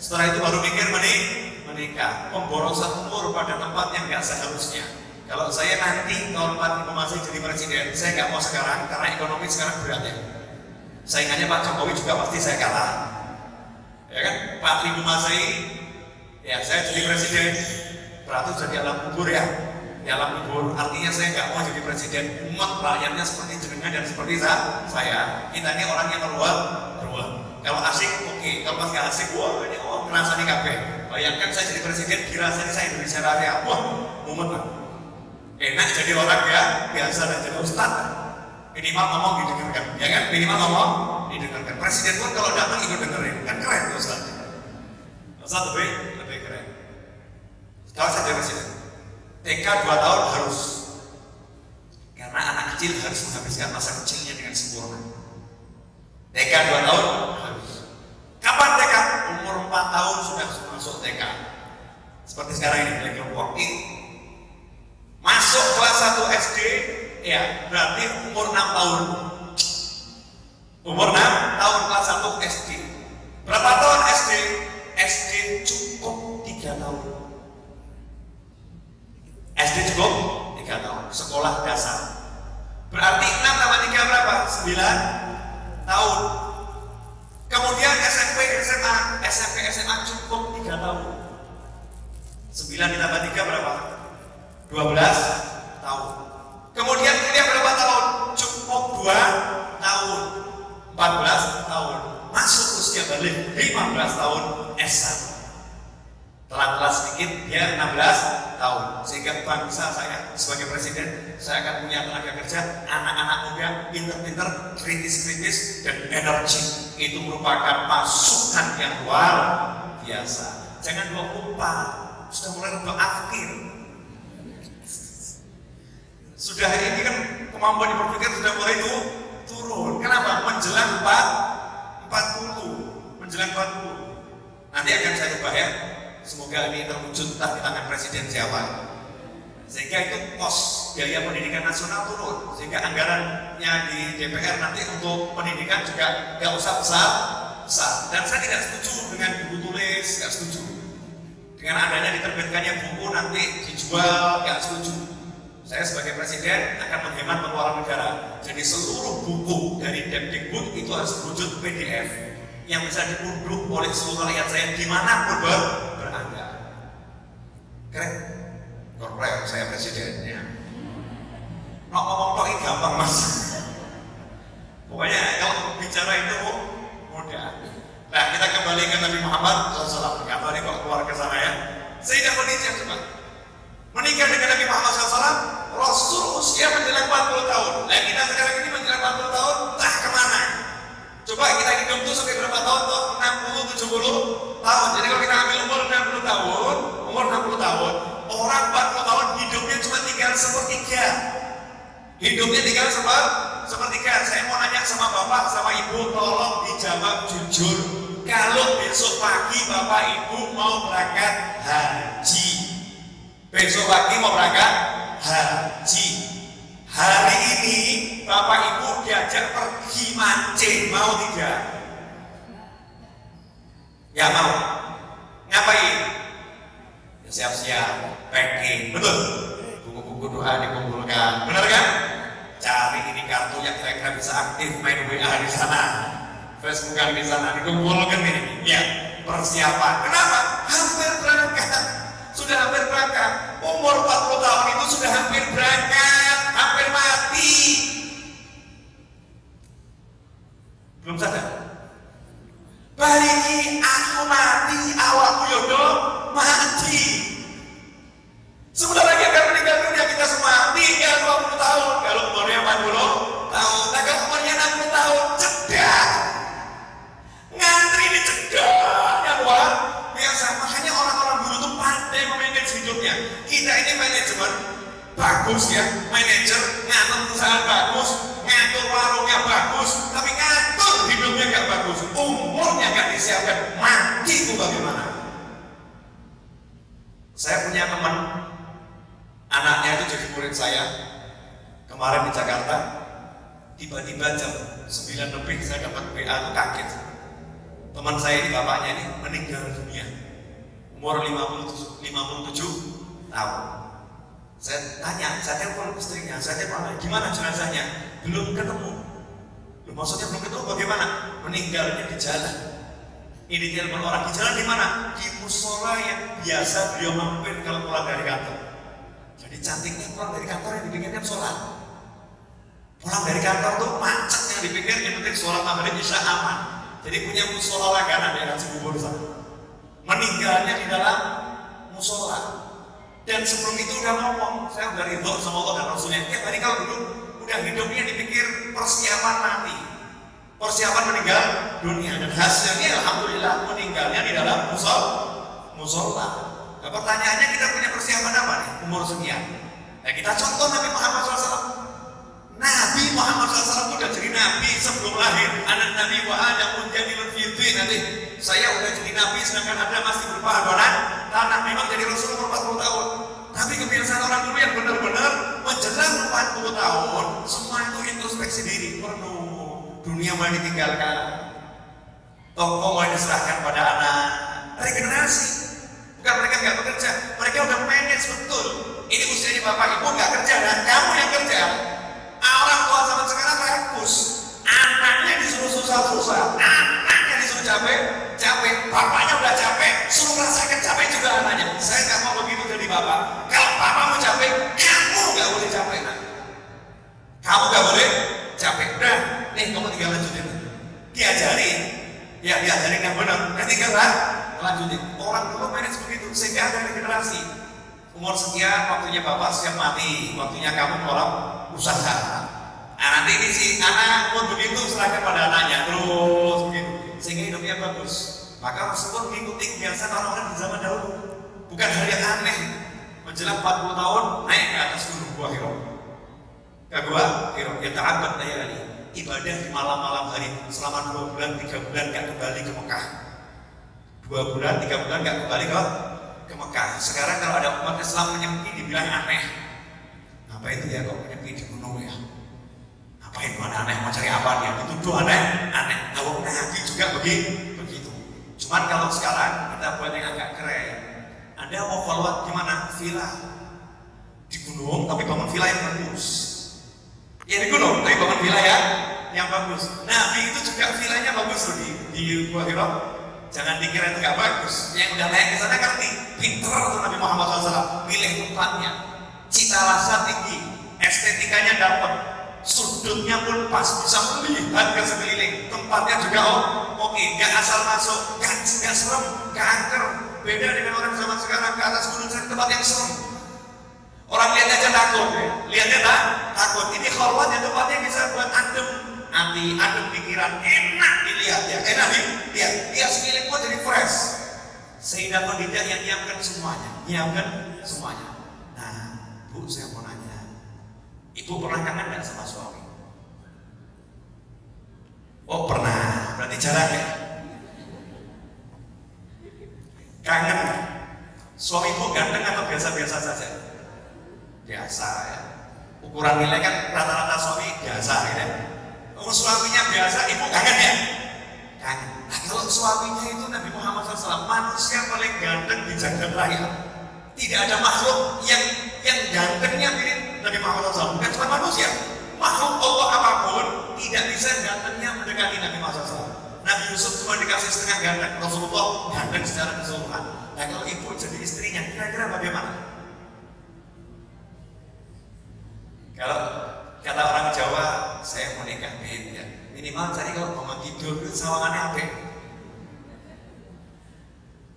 Setelah itu baru mikir menik menikah. Pemborosan umur pada tempat yang nggak seharusnya. Kalau saya nanti tahun 45 masih jadi presiden, saya nggak mau sekarang karena ekonomi sekarang berat ya. Saingannya Pak Jokowi juga pasti saya kalah. Ya kan? 45 Masehi, ya saya jadi presiden. Berarti jadi alam kubur ya. Di alam kubur artinya saya nggak mau jadi presiden. Umat rakyatnya seperti jenengan dan seperti saya. Kita ini orang yang keluar, keluar. Kalau asik, oke. Okay. Kalau nggak asik, wah ini oh ngerasa nih kafe. Bayangkan saya jadi presiden, dirasanya saya Indonesia Raya. Wah, mumet lah. Enak jadi orang ya, biasa dan jadi ustad. Minimal ngomong didengarkan, ya kan? Minimal ngomong didengarkan. Presiden pun kalau datang ikut dengerin, kan keren tuh ustad. Ustad lebih lebih keren. Kalau saya jadi presiden, TK 2 tahun harus karena anak kecil harus menghabiskan masa kecilnya dengan sempurna. TK 2 tahun. Kapan TK? Umur 4 tahun sudah masuk TK. seperti sekarang ini lagi kelompok masuk kelas 1 SD ya berarti umur 6 tahun. Umur 6 tahun kelas 1 SD berapa tahun SD SD cukup 3 tahun. SD cukup 3 tahun. Sekolah dasar. Berarti 6 tambah 3 berapa? 9 tahun kemudian SMP SMA SMP SMA cukup 3 tahun. 9 ditambah 3 berapa? 12 tahun. Kemudian kuliah berapa tahun? cukup 2 tahun. 14 tahun. Masuk usia balik 15 tahun S1 telah kelas sedikit dia 16 tahun. Sehingga bangsa saya. Sebagai presiden saya akan punya tenaga kerja anak-anak muda pinter-pinter kritis-kritis dan energi. Itu merupakan pasukan yang luar biasa. Jangan lupa sudah mulai untuk akhir. Sudah ini kan kemampuan berpikir sudah mulai itu turun. Kenapa? Menjelang 4 40 menjelang 40 nanti akan saya ubah ya semoga ini terwujud entah di tangan presiden siapa sehingga itu pos biaya pendidikan nasional turun. Sehingga anggarannya di DPR nanti untuk pendidikan juga nggak usah besar besar. Dan saya tidak setuju dengan buku tulis nggak setuju. Dengan adanya diterbitkannya buku nanti dijual nggak setuju. Saya sebagai presiden akan menghemat pengeluaran negara. Jadi seluruh buku dari Depdikbud itu harus berwujud PDF yang bisa diunduh oleh seluruh rakyat saya di mana pun ber keren. Korporate saya presidennya. Mau ngomong ini gampang mas. Pokoknya kalau bicara itu mudah. Nah kita kembali ke Nabi Muhammad SAW nggak tahu nih kok keluar ke sana ya? Sayyidah Khadijah coba. Menikah dengan Nabi Muhammad SAW Rasul usia menjelang 40 tahun. Nah kita sekarang ini menjelang 40 tahun entah ke mana. Coba kita hidup tuh sampai berapa tahun tuh 60 70 tahun. Jadi kalau kita ambil umur 60 tahun umur 60 tahun orang 40 tahun hidupnya cuma tinggal sepertiga. Hidupnya tinggal seper sepertiga. Saya mau nanya sama bapak sama ibu tolong dijawab jujur. Kalau besok pagi bapak ibu mau berangkat haji. Besok pagi mau berangkat haji. Hari ini bapak ibu diajak pergi mancing. Mau tidak? Ya mau. Ngapain siap-siap. Packing. Buku-buku doa dikumpulkan. Benar kan? Cari ini kartu yang kira-kira bisa aktif main WA di sana. Facebookan di sana dikumpulkan ini. Ya persiapan. Kenapa? Hampir berangkat. Sudah hampir berangkat. Umur 40 tahun itu sudah hampir berangkat. Hampir mati. Belum sadar Baliki aku mati, awakmu yodo mati. Sebentar lagi akan meninggal dunia kita semua tinggal 20 tahun. Kalau umurnya 40 tahun, nah kalau umurnya 60 tahun, cedak. Ngantri ini cedaknya luar biasa. Makanya orang-orang dulu tuh pandai memanage hidupnya. Kita ini manajemen bagus ya, manajer ngatur perusahaan bagus, ngatur warungnya bagus, tapi ngatur hidupnya gak bagus, umurnya gak disiapkan, mati itu bagaimana? Saya punya teman, anaknya itu jadi murid saya kemarin di Jakarta, tiba-tiba jam 9 lebih saya dapat WA kaget. Teman saya ini bapaknya ini meninggal dunia, umur 57, 57 tahun. Saya tanya, saya telepon istrinya, saya telepon gimana jenazahnya? Belum ketemu. Loh, maksudnya belum ketemu bagaimana? Meninggalnya di jalan. Ini telepon orang di jalan di mana? Di musola yang biasa beliau mampir kalau pulang dari kantor. Jadi cantiknya pulang dari kantor yang dipikirkan sholat. Pulang dari kantor tuh macet yang dipikir yang penting sholat maghrib isya aman. Jadi punya musola langganan daerah Cibubur sana. Meninggalnya di dalam musola dan sebelum itu udah ngomong saya udah ridho sama Allah dan Rasulnya. Tiap hari kalau dulu udah hidupnya dipikir persiapan mati. Persiapan meninggal dunia. Dan hasilnya Alhamdulillah meninggalnya di dalam musol musola. Nah, pertanyaannya kita punya persiapan apa nih? Umur sekian. Nah kita contoh Nabi Muhammad SAW Nabi Muhammad SAW udah jadi Nabi sebelum lahir. Anak Nabi Adam menjadi lebih nanti saya udah jadi nabi sedangkan anda masih berupa adonan tanah memang jadi rasul umur 40 tahun. Tapi kebiasaan orang dulu yang benar-benar menjelang 40 tahun semua itu introspeksi diri. Penuh dunia mulai ditinggalkan. Toko mulai diserahkan pada anak. Regenerasi. Bukan mereka nggak bekerja mereka udah manage betul. Ini usianya bapak ibu nggak kerja dan kamu yang kerja orang tua zaman sekarang rakus anaknya disuruh susah-susah. Anaknya disuruh capek capek. Bapaknya udah capek suruh merasakan capek juga anaknya. Saya nggak mau begitu jadi bapak. Kalau bapak mau capek kamu nggak boleh capek nak. Kamu nggak boleh capek. Udah nih kamu tinggal lanjutin. Diajarin ya diajarin yang benar. Nanti kan lanjutin. Orang dulu manage begitu sehingga ada regenerasi umur sekian waktunya bapak siap mati waktunya kamu orang usaha. Nah nanti ini si anak umur begitu serahkan pada anaknya terus begitu. Sehingga hidupnya bagus. Maka Rasulullah mengikuti kebiasaan orang-orang di zaman dahulu. Bukan hal yang aneh. Menjelang 40 tahun naik ke atas gunung Gua Hiro. Ke Gua Hiro ya ta'abad layali ibadah di malam-malam hari selama dua bulan tiga bulan gak kembali ke Mekah. Dua bulan tiga bulan gak kembali ke ke Mekah. Sekarang kalau ada umat Islam menyepi dibilang aneh. Apa itu ya kok menyepi di gunung ya? Apa itu aneh? Mau cari apa dia? Dituduh aneh? Aneh. Nah Nabi juga begitu begitu. Cuman kalau sekarang kita buat yang agak keren. Anda mau follow gimana villa. Di gunung tapi bangun villa yang bagus. Ya di gunung tapi bangun villa ya yang bagus. Nabi itu juga villanya bagus loh di di Gua Hiro jangan dikira itu gak bagus. Yang udah naik ke sana ngerti pinter tuh Nabi Muhammad SAW milih tempatnya. Cita rasa tinggi estetikanya dapat. Sudutnya pun pas bisa melihat ke sekeliling. Tempatnya juga oh oke okay. gak asal masuk gak, gak serem gak angker. Beda dengan orang zaman sekarang ke atas gunung cari tempat yang serem. Orang lihat aja takut. Lihatnya tak takut. Ini khalwat ya tempatnya bisa buat adem. Hati adem pikiran enak dilihat ya. Enak dilihat. Dia sekeliling pun jadi fresh sehingga Khadijah yang nyiapkan semuanya. Nyiapkan semuanya. Nah bu saya mau nanya. Ibu pernah kangen nggak sama suami? Oh pernah. Berarti jarang ya? Kangen. Suami ibu ganteng atau biasa-biasa saja? Biasa ya. Ukuran nilai kan rata-rata suami biasa ya. Oh, suaminya biasa, ibu kangen ya? Kangen. Kalau suaminya itu Nabi Muhammad SAW, manusia paling ganteng di jagat raya. Tidak ada makhluk yang yang gantengnya mirip Nabi Muhammad SAW. Bukan cuma manusia, makhluk Allah apa pun tidak bisa gantengnya mendekati Nabi Muhammad SAW. Nabi Yusuf cuma dikasih setengah ganteng, Rasulullah ganteng secara keseluruhan. Nah kalau ibu jadi istrinya, kira-kira bagaimana? Kalau kata orang Jawa saya mau nikah ya minimal tadi kalau bangun tidur itu sawangannya apa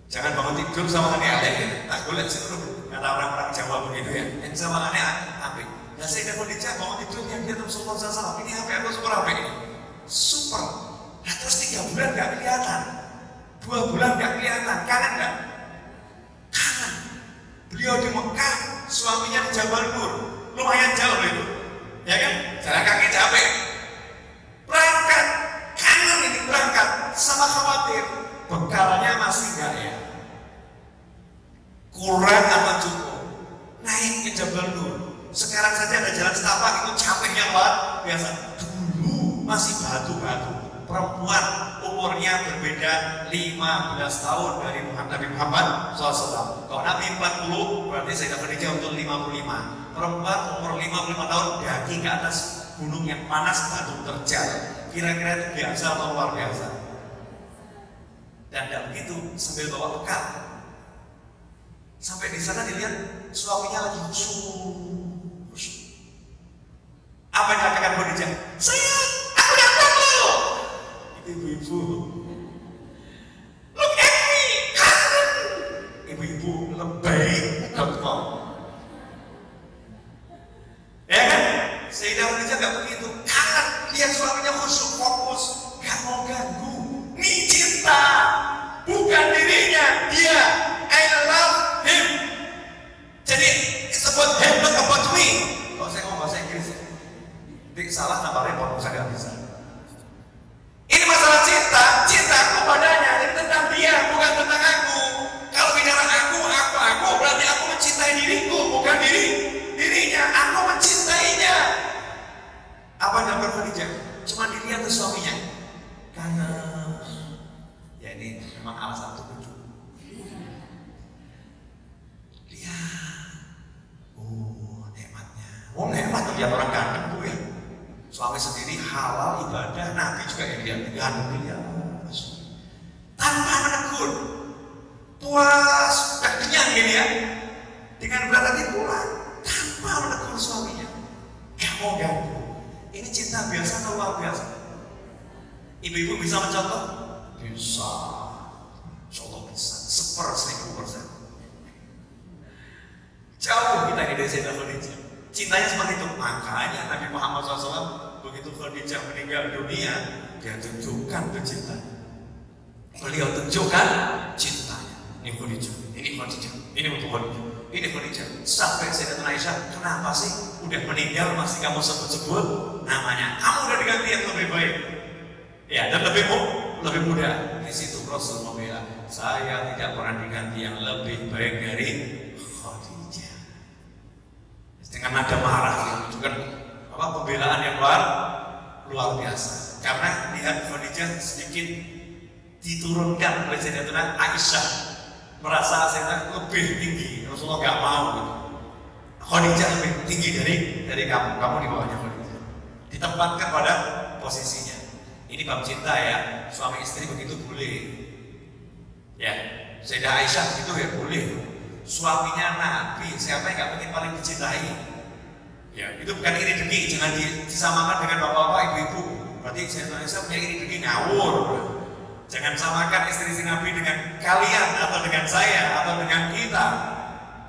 jangan bangun tidur sawangannya apa ya tak boleh seluruh kata orang-orang Jawa begitu ya. Yang sawangannya apa nah saya dapat dicek bangun tidur yang dia tuh salah ini apa atau super apa ini super. Nah terus tiga bulan gak kelihatan. Dua bulan gak kelihatan. Kangen gak kangen. Beliau di Mekah suaminya di Jabal Nur lumayan jauh itu ya kan? Jalan kaki capek berangkat. Kangen ini berangkat. Sama khawatir bekalnya masih enggak ya? Kurang apa cukup? Naik ke Jabal Nur sekarang saja ada jalan setapak itu capeknya luar biasa dulu masih batu-batu. Perempuan umurnya berbeda 15 tahun dari Nabi Muhammad SAW kalau Nabi 40 berarti saya dapat untuk 55 perempuan umur 55 tahun daki ke atas gunung yang panas batu terjal. Kira-kira itu biasa atau luar biasa? Dan tidak begitu sambil bawa bekal. Sampai di sana dilihat suaminya lagi khusyuk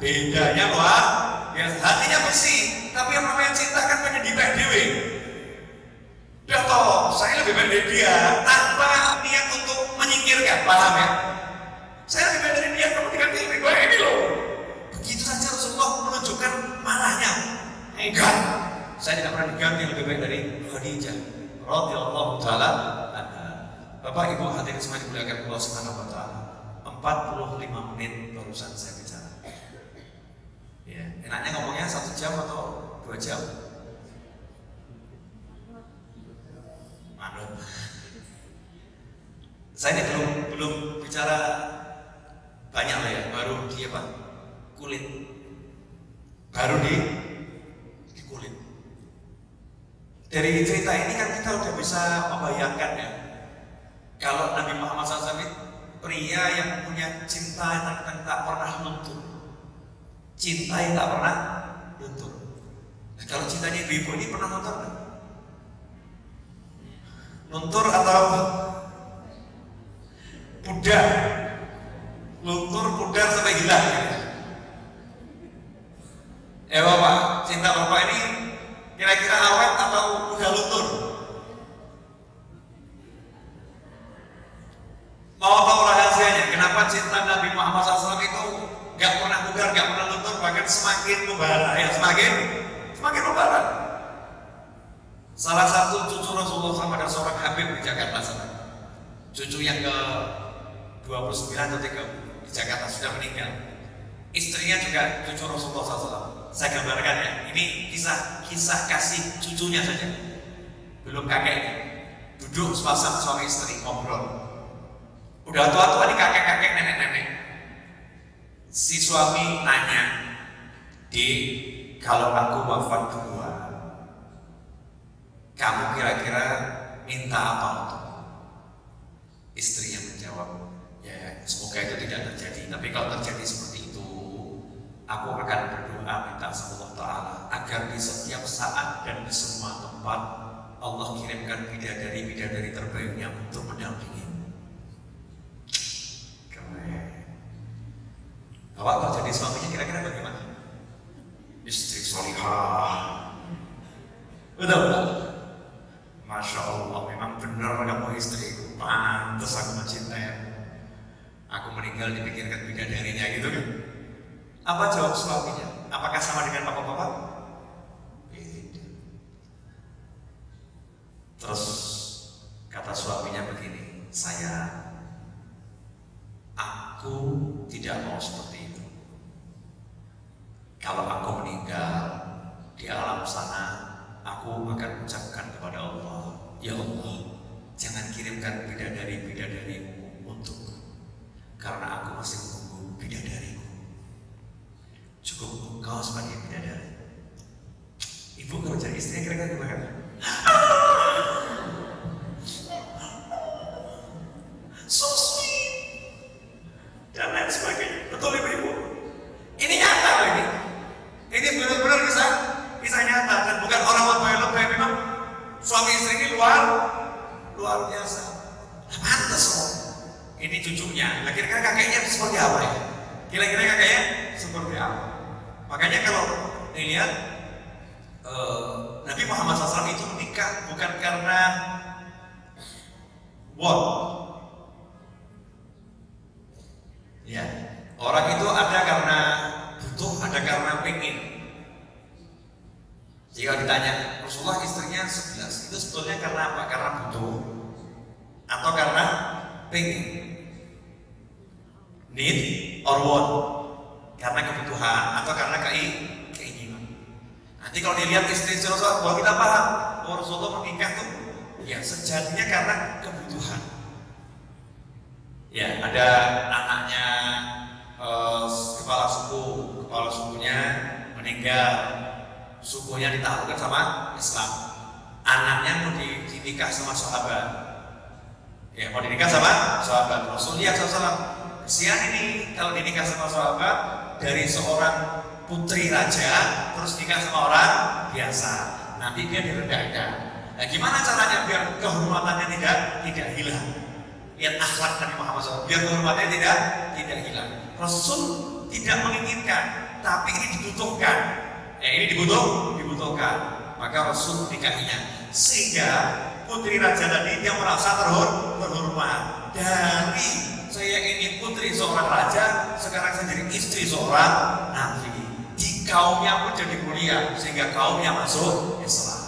Bedanya loh, ya hatinya bersih, tapi yang namanya cinta kan pengen dipek dewe. Udah toh, saya lebih dari dia tanpa niat untuk menyingkirkan, paham ya? Saya lebih baik dari dia, kamu tinggal lebih baik ini loh. Begitu saja Rasulullah menunjukkan marahnya. Enggak, saya tidak pernah diganti lebih baik dari Khadijah. Radhiyallahu taala Bapak Ibu hadirin semua dimuliakan Allah Subhanahu wa taala. 45 menit barusan saya. Ya, enaknya ngomongnya satu jam atau dua jam? Manut. Saya ini belum belum bicara banyak lah ya, baru di apa? Kulit. Baru di di kulit. Dari cerita ini kan kita udah bisa membayangkan ya, kalau Nabi Muhammad SAW pria yang punya cinta yang tak pernah luntur, cinta yang tak pernah luntur. Nah, kalau cintanya ibu ini pernah luntur nggak? Luntur atau pudar? Luntur, pudar sampai hilang. Eh bapak, cinta bapak ini kira-kira awet atau udah luntur? Mau tahu rahasianya? Kenapa cinta Nabi Muhammad SAW itu gak pernah pudar, gak pernah luntur, bahkan semakin membara ya, semakin semakin membara. Salah satu cucu Rasulullah SAW ada seorang Habib di Jakarta sana. Cucu yang ke 29 atau 30 di Jakarta sudah meninggal. Istrinya juga cucu Rasulullah SAW. Saya gambarkan ya. Ini kisah kisah kasih cucunya saja. Belum kakeknya. Duduk sepasang suami istri ngobrol Udah tua-tua nih kakek-kakek nenek-nenek. Si suami nanya, di kalau aku wafat kedua, kamu kira-kira minta apa untuk? Istri yang menjawab, ya semoga itu tidak terjadi. Tapi kalau terjadi seperti itu, aku akan berdoa minta sama Allah Taala agar di setiap saat dan di semua tempat Allah kirimkan bidadari-bidadari terbaiknya untuk mendampingi Bapak kalau jadi suaminya kira-kira bagaimana? Istri solihah. Betul, betul. Masya Allah, memang benar kamu istriku. Pantas aku mencintai. Aku meninggal dipikirkan bidadarinya gitu kan? Apa jawab suaminya? Apakah sama dengan bapak-bapak? Sehingga putri raja tadi dia merasa terhor, terhormat. Dari saya ini putri seorang raja, sekarang saya jadi istri seorang nabi. Di kaumnya pun jadi mulia, sehingga kaumnya masuk Islam.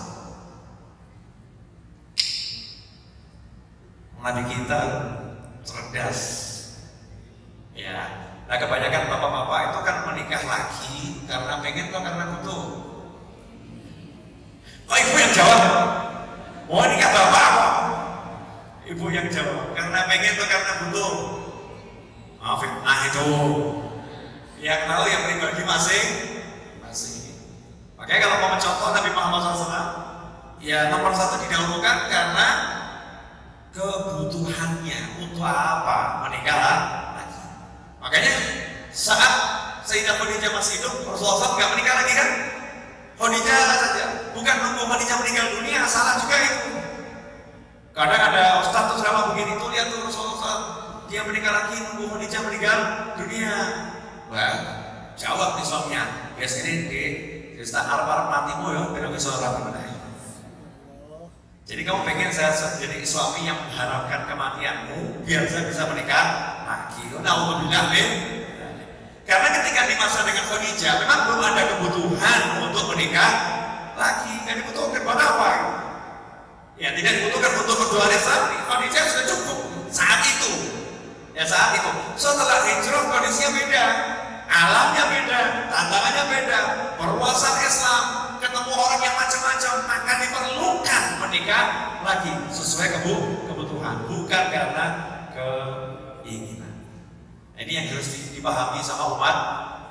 Nabi kita cerdas. Ya, nah kebanyakan bapak-bapak itu kan menikah lagi karena pengen atau karena butuh. Oh ibu yang jawab. Ibu yang jawab. Karena pengen atau karena butuh? Maaf, nah itu. Yang tahu yang pribadi masing masing. Makanya kalau mau mencontoh Nabi Muhammad SAW, ya nomor satu didahulukan karena kebutuhannya untuk apa menikah lagi. Makanya saat Sayyidah Khadijah masih hidup, Rasulullah SAW nggak menikah lagi kan? Khadijah saja, bukan nunggu Khadijah meninggal dunia, salah juga itu. Kadang ada ustaz tuh ceramah begini tuh lihat tuh Rasulullah SAW, dia menikah lagi nunggu Khadijah meninggal dunia. Wah, jawab nih suaminya, biasanya di di Arab-Arab matimu ya, biar bisa rapi menang. Jadi kamu pengen saya jadi suami yang mengharapkan kematianmu biar saya bisa menikah lagi. Alhamdulillah, min. Karena ketika di masa dengan Khadijah memang belum ada kebutuhan untuk menikah lagi. Yang dibutuhkan buat apa? Ya tidak dibutuhkan untuk kedua Islam. Khadijah sudah cukup saat itu. Ya saat itu. Setelah hijrah kondisinya beda, alamnya beda, tantangannya beda, perluasan Islam, ketemu orang yang macam-macam, maka diperlukan menikah lagi sesuai kebu kebutuhan, bukan karena keinginan. Ini yang harus dipahami sama umat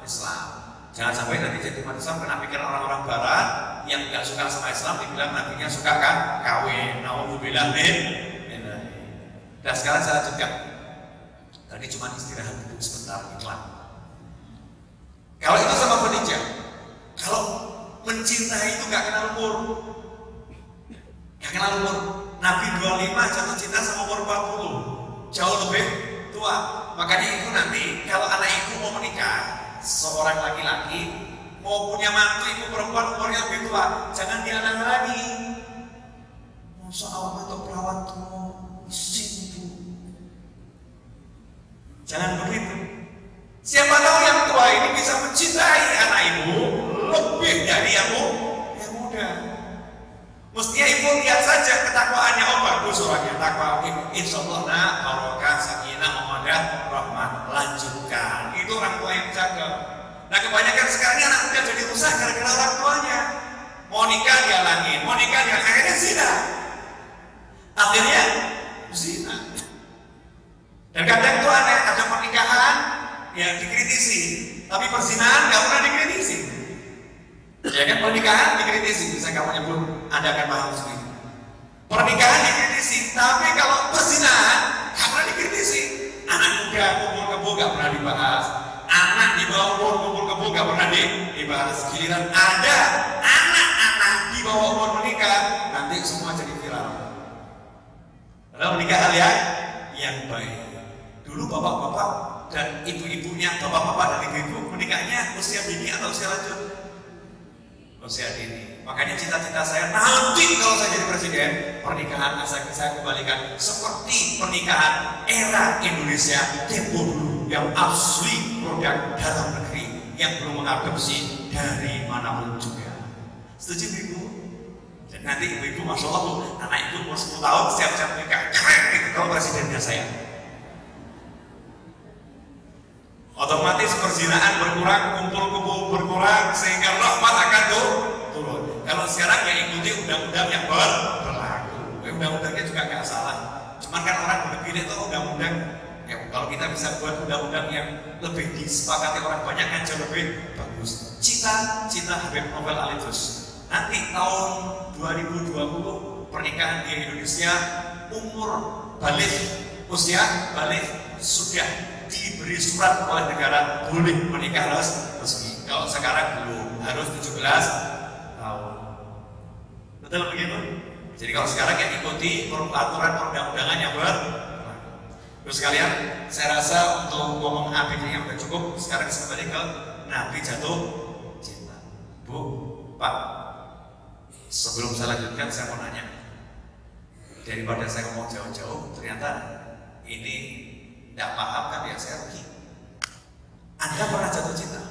Islam. Jangan sampai nanti jadi umat Islam kena pikir orang-orang Barat yang nggak suka sama Islam dibilang nabinya suka kan kawin. Nauzubillah min. Dan sekarang saya cegah. Tadi cuma istirahat dulu sebentar iklan. Kalau itu sama Khadijah, kalau mencintai itu nggak kenal umur, nggak kenal umur. Nabi 25 jatuh cinta sama umur 40, jauh lebih tua. Makanya itu nanti kalau anak ibu mau menikah, seorang laki-laki mau punya mantu ibu perempuan umurnya lebih tua, jangan dianak lagi. Masa awak atau perawat tuh isin itu. Jangan begitu. Siapa tahu yang tua ini bisa mencintai anak ibu lebih dari yang, yang muda. Mestinya ibu lihat saja ketakwaannya oh bagus orangnya takwa insya Allah nak barokah sakinah mawadah rahmat lanjutkan itu orang tua yang jaga. Nah kebanyakan sekarang anak muda jadi rusak gara-gara orang tuanya mau nikah dihalangin, mau nikah dihalangin, akhirnya zina. Akhirnya zina. Dan kadang itu aneh, ada pernikahan yang dikritisi, tapi perzinahan nggak pernah dikritisi. Ya kan pernikahan dikritisi, saya kamu nyebut, Anda akan paham sendiri. Pernikahan dikritisi, tapi kalau perzinahan nggak pernah dikritisi. Anak muda kebo nggak pernah dibahas. Anak di bawah umur kumpul kebo nggak pernah dibahas. Giliran ada anak-anak di bawah umur menikah, nanti semua jadi viral. Kalau menikah hal yang yang baik. Dulu bapak-bapak dan ibu-ibunya, bapak-bapak dan ibu-ibu menikahnya usia dini atau usia lanjut? Usia dini. Makanya cita-cita saya nanti kalau saya jadi presiden, pernikahan saya, saya kembalikan seperti pernikahan era Indonesia tempo dulu yang asli produk dalam negeri yang belum mengadopsi dari mana pun juga. Setuju ibu? Dan nanti ibu-ibu masya Allah, anak ibu umur 10 tahun siap-siap menikah, keren itu kalau presidennya saya. Otomatis perzinaan berkurang, kumpul-kumpul berkurang, sehingga rahmat akan turun. Kalau sekarang ya ikuti undang-undang yang ber berlaku. Ya, undang-undangnya juga nggak salah. Cuman kan orang berpikir itu undang-undang. Ya, kalau kita bisa buat undang-undang yang lebih disepakati orang banyak kan jauh lebih bagus. Cita-cita Habib Novel Alifus. Nanti tahun 2020 pernikahan di Indonesia umur balik usia balik sudah diberi surat oleh negara boleh menikah resmi. Kalau sekarang belum harus 17 Betul begitu? Jadi kalau sekarang yang ikuti aturan perundang-undangan yang ber Terus kalian, saya rasa untuk ngomong yang udah cukup. Sekarang kembali ke Nabi jatuh cinta. Bu, Pak, sebelum saya lanjutkan saya mau nanya. Daripada saya ngomong jauh-jauh, ternyata ini tidak paham kan ya saya rugi. Anda pernah jatuh cinta?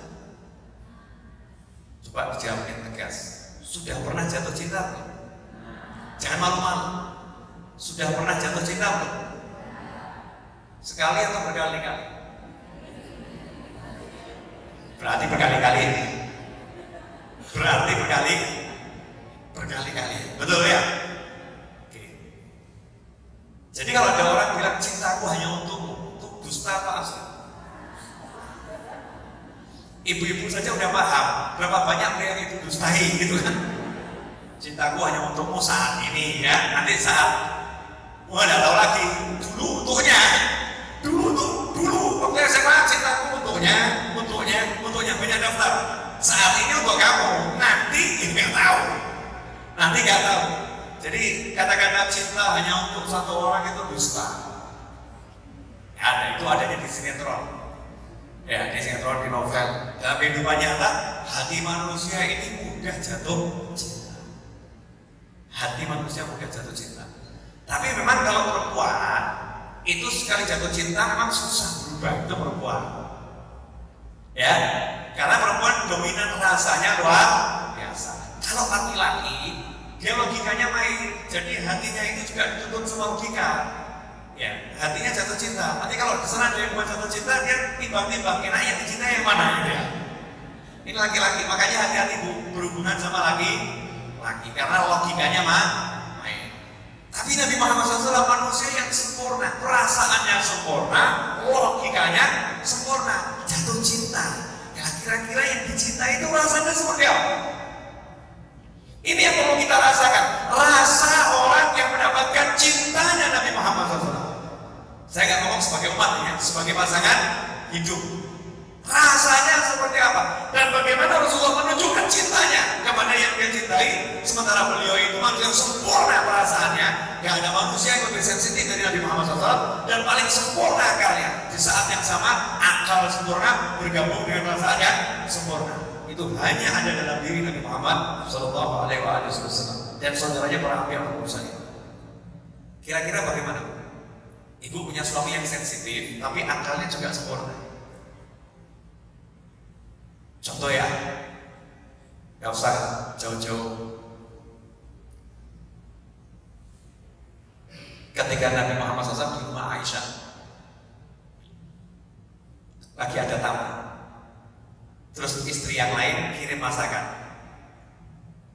Coba dijawab yang tegas. Sudah pernah jatuh cinta? Jangan malu-malu. Sudah pernah jatuh cinta belum? Sekali atau berkali-kali? Berarti berkali-kali. Berarti berkali berkali-kali. Betul ya? Oke. Jadi kalau ada orang bilang cintaku hanya untukmu, untuk dusta apa asli? Ibu-ibu saja udah paham berapa banyak pria itu dustai gitu kan. Cintaku hanya untukmu saat ini ya. Nanti saat mau ada tahu lagi dulu untuknya. Dulu tuh dulu waktu SMA cintaku untuknya, untuknya, untuknya banyak daftar. Saat ini untuk kamu, nanti nggak tahu. Nanti nggak tahu. Jadi kata-kata cinta hanya untuk satu orang itu dusta. Ada itu adanya di sinetron ya di sinetron di novel dalam kehidupan nyata hati manusia ini mudah jatuh cinta hati manusia mudah jatuh cinta tapi memang kalau perempuan itu sekali jatuh cinta memang susah berubah itu perempuan ya karena perempuan dominan rasanya luar biasa kalau laki-laki dia logikanya main jadi hatinya itu juga dituntut sama logika ya hatinya jatuh cinta. Nanti kalau terserah dia buat jatuh cinta, dia timbang-timbang enak yang dicinta yang mana gitu ya. Ini laki-laki, makanya hati-hati bu berhubungan sama laki laki karena logikanya mah. Tapi Nabi Muhammad SAW manusia yang sempurna, perasaannya sempurna, logikanya sempurna, jatuh cinta. Ya kira-kira yang dicintai itu rasanya seperti apa? Ini yang perlu kita rasakan. Rasa orang yang mendapatkan cintanya Nabi Muhammad SAW. Saya nggak ngomong sebagai umat ya, sebagai pasangan hidup. Rasanya seperti apa? Dan bagaimana Rasulullah menunjukkan cintanya kepada yang dia cintai, sementara beliau itu manusia yang sempurna perasaannya, gak ada manusia yang lebih sensitif dari Nabi Muhammad SAW dan paling sempurna akalnya. Di saat yang sama, akal sempurna bergabung dengan perasaan yang sempurna. Itu hanya ada dalam diri Nabi Muhammad Sallallahu Alaihi Wasallam dan saudaranya para yang urusannya. Kira-kira bagaimana? Ibu punya suami yang sensitif, tapi akalnya juga sempurna. Contoh ya, gak usah jauh-jauh. Ketika Nabi Muhammad SAW di rumah Aisyah, lagi ada tamu. Terus istri yang lain kirim masakan,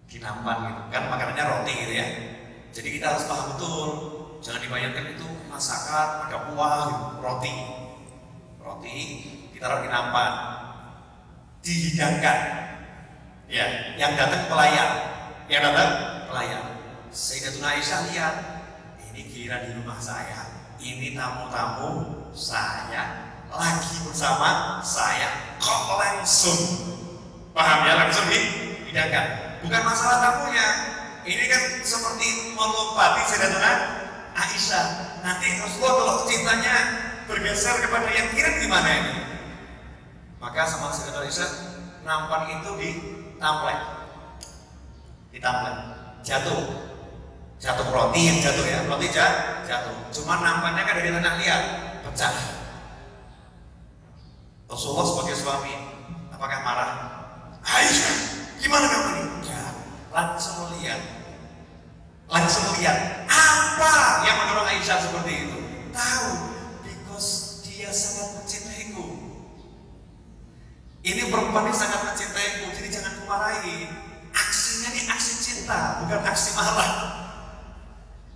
kinampan gitu, kan makanannya roti gitu ya. Jadi kita harus paham betul, jangan dibayangkan itu masakan, ada kuah, roti. Roti ditaruh di nampan, dihidangkan. Ya, yang datang pelayan, yang datang pelayan. Sayyidatuna Aisyah lihat, ini kira di rumah saya, ini tamu-tamu saya lagi bersama saya. Kok langsung? Paham ya langsung dihidangkan. Bukan masalah tamunya. Ini kan seperti melompati Sayyidatuna Aisyah. Nanti Rasulullah kalau cintanya bergeser kepada yang kirim gimana ini maka sama Sayyidatuna Aisyah nampan itu di tamplek. Di tamplek. Jatuh. Jatuh roti yang jatuh ya. Roti jatuh. Cuma nampannya kan dari tanah liat pecah. Rasulullah sebagai suami apakah marah? Aisyah, gimana kamu ini? Enggak, langsung melihat langsung lihat. Apa yang mendorong Aisyah seperti itu? Tahu. Because dia sangat ini perempuan ini sangat mencintaiku jadi jangan kumarahi aksinya ini aksi cinta bukan aksi marah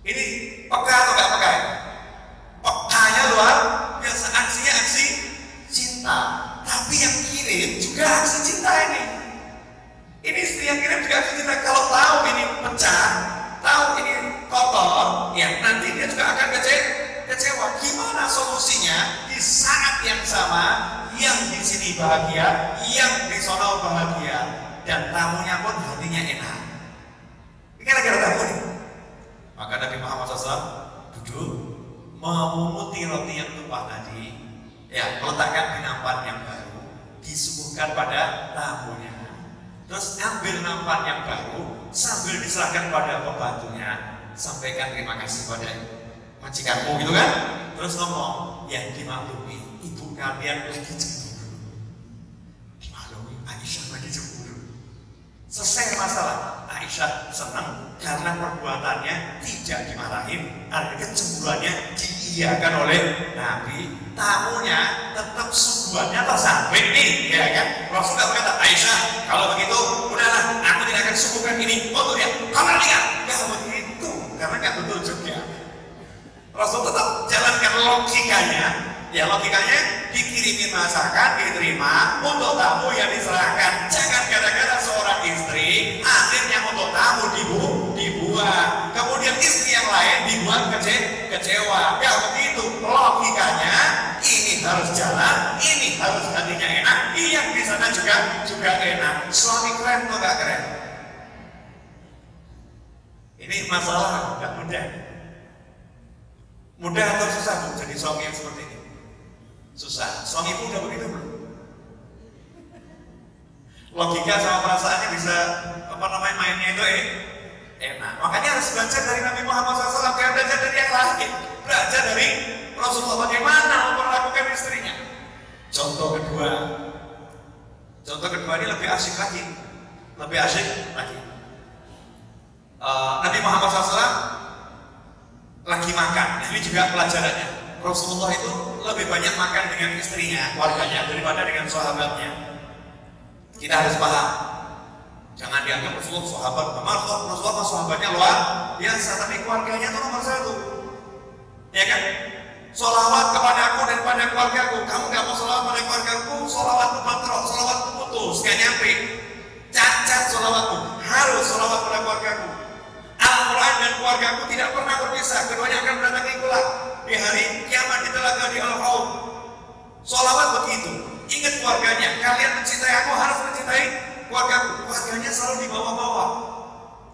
ini peka atau enggak peka pekanya luar biasa aksinya aksi cinta. Tapi yang kirim juga aksi cinta ini. Ini istri yang kirim juga aksi cinta. Kalau tahu ini pecah, tahu ini kotor, ya nanti dia juga akan kecewa. kecewa. Gimana solusinya di saat yang sama yang di sini bahagia, yang di sana bahagia, dan tamunya pun hatinya enak. Ini gara-gara tamu nih. Maka Nabi Muhammad SAW duduk memunguti roti yang tumpah tadi ya meletakkan nampan yang baru disuguhkan pada tamunya terus ambil nampan yang baru sambil diserahkan pada pembantunya sampaikan terima kasih pada majikanmu gitu kan terus ngomong ya dimaklumi kalian lagi cemburu dimaklumi Aisyah lagi cemburu selesai masalah Aisyah senang karena perbuatannya tidak dimarahin, ada kecemburuannya diiyakan oleh Nabi. Tamunya tetap subuhannya tersampai nih, ya kan? Rasul berkata, Aisyah, kalau begitu, udahlah, aku tidak akan subuhkan ini untuk dia. Kamu lihat, ya begitu, karena nggak betul juga. Rasul tetap jalankan logikanya, ya logikanya dikirimin masakan diterima untuk tamu yang diserahkan. Jangan gara-gara seorang istri akhirnya untuk tamu dibu dibuang kemudian istri yang lain dibuat kece kecewa. Ya begitu. Logikanya ini harus jalan ini harus hatinya enak yang di sana juga juga enak. Suami keren atau gak keren? Ini masalah gak mudah. Mudah atau susah bu jadi suami yang seperti ini susah suami pun udah begitu belum logika sama perasaannya bisa apa namanya mainnya itu eh, enak. Makanya harus belajar dari Nabi Muhammad SAW, kayak belajar dari yang lain, belajar dari Rasulullah bagaimana memperlakukan istrinya. Contoh kedua, contoh kedua ini lebih asik lagi, lebih asik lagi. Uh, Nabi Muhammad SAW lagi makan, ini juga pelajarannya. Rasulullah itu lebih banyak makan dengan istrinya, keluarganya daripada dengan sahabatnya. Kita harus paham. Jangan dianggap Rasulullah sahabat. Memang Rasulullah sahabatnya luar biasa, tapi keluarganya itu nomor satu. Ya kan? Solawat kepada aku dan pada keluargaku. Kamu gak mau solawat pada keluargaku, solawatmu batrok, solawatmu putus, gak nyampe. Cacat solawatmu, harus solawat pada keluargaku. Al-Quran dan keluargaku tidak pernah berpisah. Keduanya akan mendatangi kelak di hari kiamat di telaga di Al-Haud. Solawat begitu. Ingat keluarganya, kalian mencintai aku harus mencintai keluarga Keluarganya selalu di bawah-bawah.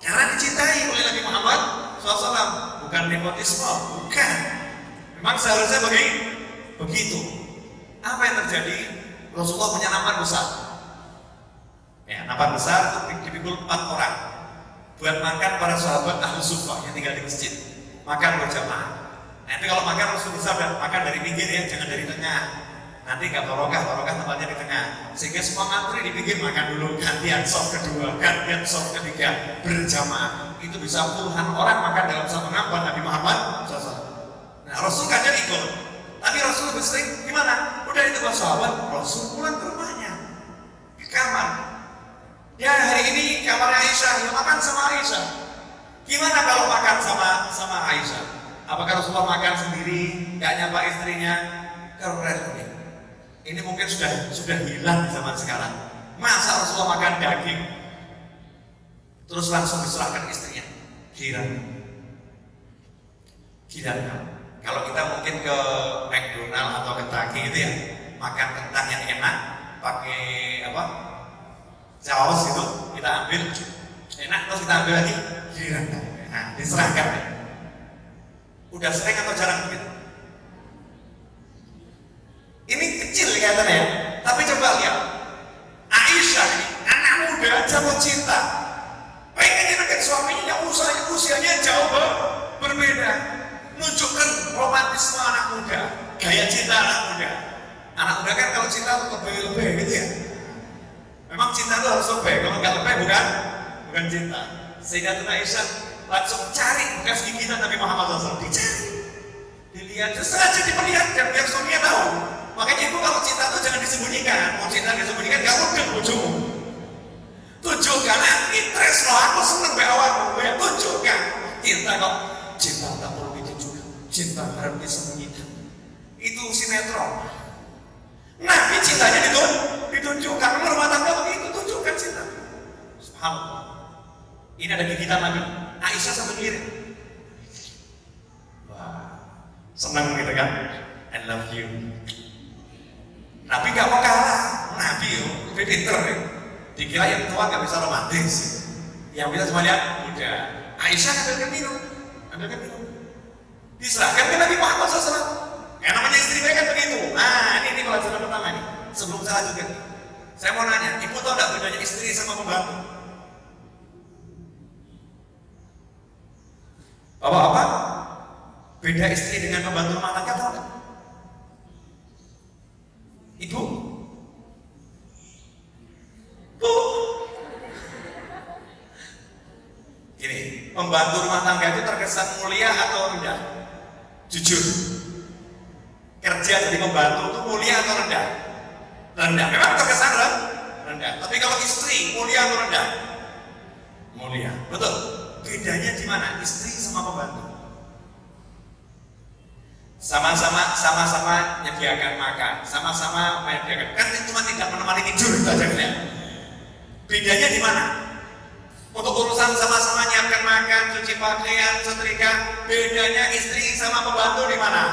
Karena dicintai oleh Nabi Muhammad SAW, bukan nepotisme, bukan. Memang seharusnya bagi begitu. Apa yang terjadi? Rasulullah punya nampan besar. Ya, nampan besar dipikul empat orang buat makan para sahabat ahli sufah yang tinggal di masjid. Makan berjamaah. Itu kalau makan harus besar makan dari pinggir ya, jangan dari tengah nanti nggak barokah, barokah tempatnya di tengah. Sehingga semua ngantri di pinggir makan dulu, gantian soft kedua, gantian soft ketiga, berjamaah. Itu bisa puluhan orang makan dalam satu nampan Nabi Muhammad Nah Rasul kadang ikut, tapi Rasul lebih sering gimana? Udah itu pas sahabat, Rasul pulang ke rumahnya, di kamar. Ya hari ini kamarnya Aisyah, ya makan sama Aisyah. Gimana kalau makan sama sama Aisyah? Apakah Rasulullah makan sendiri, gak nyapa istrinya? Keren ini. Ini mungkin sudah sudah hilang di zaman sekarang. Masa Rasulullah makan daging terus langsung diserahkan istrinya. Giran. Giran Kalau kita mungkin ke McDonald atau ke Taki gitu ya, makan kentang yang enak, pakai apa? Saus gitu, kita ambil enak terus kita ambil lagi giran. Nah, diserahkan. Udah sering atau jarang begitu? Ini kecil kelihatannya ya, tapi coba lihat. Aisyah ini, anak muda jatuh cinta. Pengen nyenengin suaminya yang usianya, usianya jauh berbeda. Nunjukkan romantisme anak muda, gaya cinta anak muda. Anak muda kan kalau cinta lebih-lebih gitu ya. Memang cinta itu harus lebih, kalau nggak lebih bukan bukan cinta. Sehingga Tuna Aisyah langsung cari bekas gigitan Nabi Muhammad SAW. Dicari, dilihat, sengaja diperlihatkan biar suaminya tahu Makanya ibu kalau cinta itu jangan disembunyikan. Mau cinta disembunyikan gak udah ujung. Tunjukkan, interest loh, aku seneng be awakmu. Ya tunjukkan. Cinta kok, cinta tak perlu ditunjukkan. Cinta harus disembunyikan. Itu sinetron. Nabi cintanya itu ditunjukkan. Rumah tangga begitu, tunjukkan cinta. Subhanallah. Ini ada gigitan Nabi. Aisyah sampai ngirim. Wah, senang gitu kan? I love you. Nabi gak mau kalah. Nabi yo, lebih pinter ya. Dikira yang tua gak bisa romantis. Yang bisa cuma lihat udah. Aisyah ambilkan minum, ambilkan minum. Diserahkan ke Nabi Muhammad SAW. Yang namanya istri mereka kan begitu. Nah, ini, ini pelajaran pertama nih. Sebelum saya lanjutkan. Saya mau nanya, ibu tahu nggak bedanya istri sama pembantu? Bapak-bapak, beda istri dengan pembantu rumah tangga tahu nggak? Ibu? Bu? Gini, pembantu rumah tangga itu terkesan mulia atau rendah? Jujur. Kerja jadi pembantu itu mulia atau rendah? Rendah. Memang terkesan rendah. Tapi kalau istri mulia atau rendah? Mulia. Betul. Bedanya di mana? Istri sama pembantu sama-sama sama-sama menyediakan makan, sama-sama menyediakan kan cuma tidak menemani tidur itu aja kan Bedanya di mana? Untuk urusan sama-sama nyiapkan makan, cuci pakaian, setrika, bedanya istri sama pembantu di mana?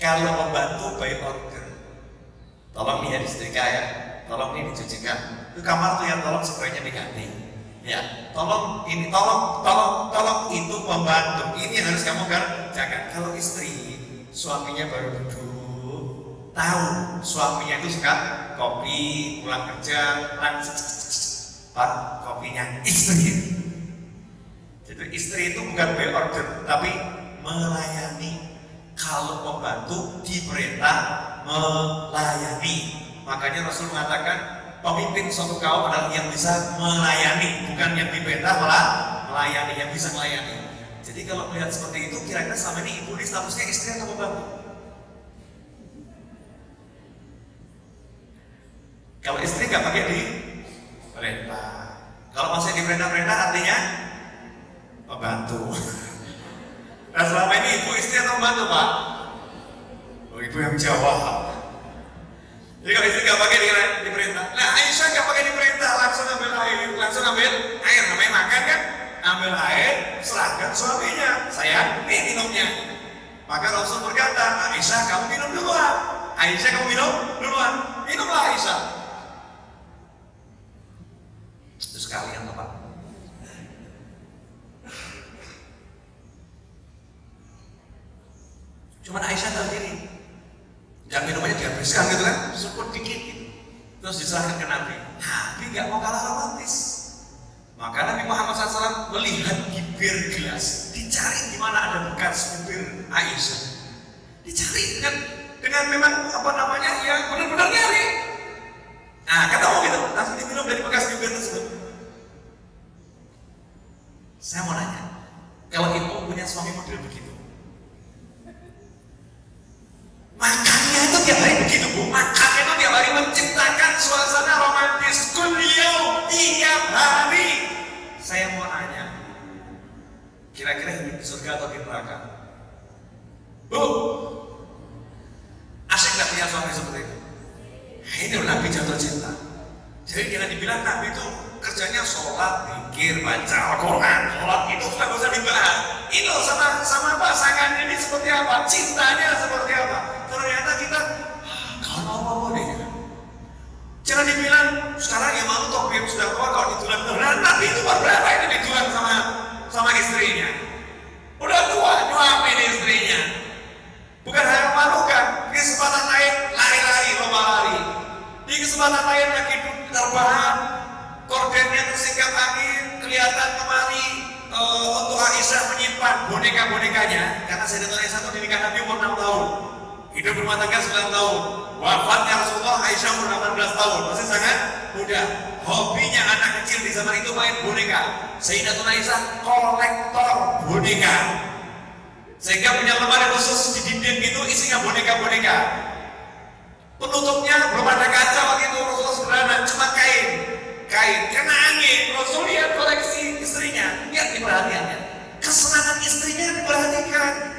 Kalau pembantu by order, tolong nih ya disetrika ya, tolong ini dicucikan. Itu kamar tuh yang tolong spraynya diganti. Ya tolong ini tolong tolong tolong itu pembantu. Ini harus kamu jaga. Kalau istri suaminya baru duduk tahu suaminya itu suka kopi pulang kerja pak kopinya istri. Jadi istri itu bukan by order tapi melayani. Kalau pembantu diperintah melayani. Makanya Rasul mengatakan pemimpin suatu kaum adalah yang bisa melayani, bukan yang diperintah malah melayani, yang bisa melayani. Jadi kalau melihat seperti itu, kira-kira selama ini ibu ini statusnya istri atau pembantu? Kalau istri nggak pakai di perintah. Kalau masih di perintah-perintah artinya pembantu. Nah selama ini ibu istri atau pembantu pak? Oh ibu yang jawab. Jadi kalau istri nggak pakai di, diperintah, nah Aisyah nggak pakai diperintah, langsung ambil air, langsung ambil air, namanya makan kan? Ambil air, serahkan suaminya, saya ini minumnya. Maka Rasul berkata, Aisyah kamu minum duluan. Aisyah kamu minum duluan. Minumlah Aisyah. Itu sekalian Pak. Cuman Aisyah tahu diri, yang minumannya dihabiskan gitu kan, support dikit gitu. Terus diserahkan ke Nabi. Nabi nggak mau kalah romantis. Maka Nabi Muhammad SAW melihat bibir gelas, dicari di mana ada bekas bibir Aisyah. Dicari dengan dengan memang apa namanya ya benar-benar nyari. Nah ketemu gitu, langsung diminum dari bekas bibir tersebut. Saya mau nanya, kalau ibu punya suami model begitu, Makannya itu tiap hari begitu bu. Makannya itu tiap hari menciptakan suasana romantis. Kuliah tiap hari. Saya mau nanya, kira-kira hidup di surga atau di neraka? Bu, asik nggak punya suami seperti itu? Ini Nabi jatuh cinta. Jadi jangan dibilang Nabi itu kerjanya sholat, pikir, baca Al-Quran, sholat itu sudah bisa dibahas. Itu sama sama pasangan ini seperti apa, cintanya seperti apa. Ternyata Jangan dibilang sekarang yang mau topik sudah tua kalau ditulang beneran Nabi itu berapa ini ditulang sama sama istrinya. Udah tua nyuapin istrinya. Bukan hanya memalukan, di kesempatan lain lari-lari, lomba lari. Di kesempatan lain lagi terbang, kordennya tersingkap angin, kelihatan kemari uh, untuk Aisyah menyimpan boneka-bonekanya karena Sayyidatuna Aisyah itu dinikah Nabi umur 6 tahun hidup rumah tangga 9 tahun. Wafatnya Rasulullah Aisyah umur 18 tahun. Masih sangat muda. Hobinya anak kecil di zaman itu main boneka. Sayyidatuna Aisyah kolektor boneka. Sehingga punya lemari khusus di dinding itu isinya boneka-boneka. Penutupnya belum ada kaca waktu itu Rasulullah sederhana cuma kain. Kain karena angin. Rasul lihat koleksi istrinya. Lihat di perhatiannya. Kesenangan istrinya diperhatikan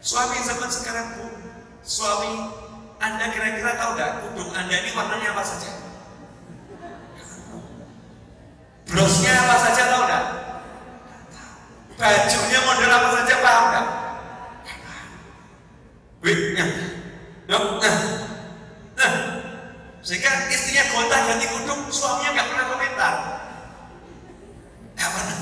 suami zaman sekarang pun suami anda kira-kira tahu nggak kudung anda ini warnanya apa saja brosnya apa saja tahu nggak bajunya model apa saja paham nggak wignya nah, nah, sehingga istrinya gonta ganti kudung, suaminya nggak pernah komentar. Nggak pernah.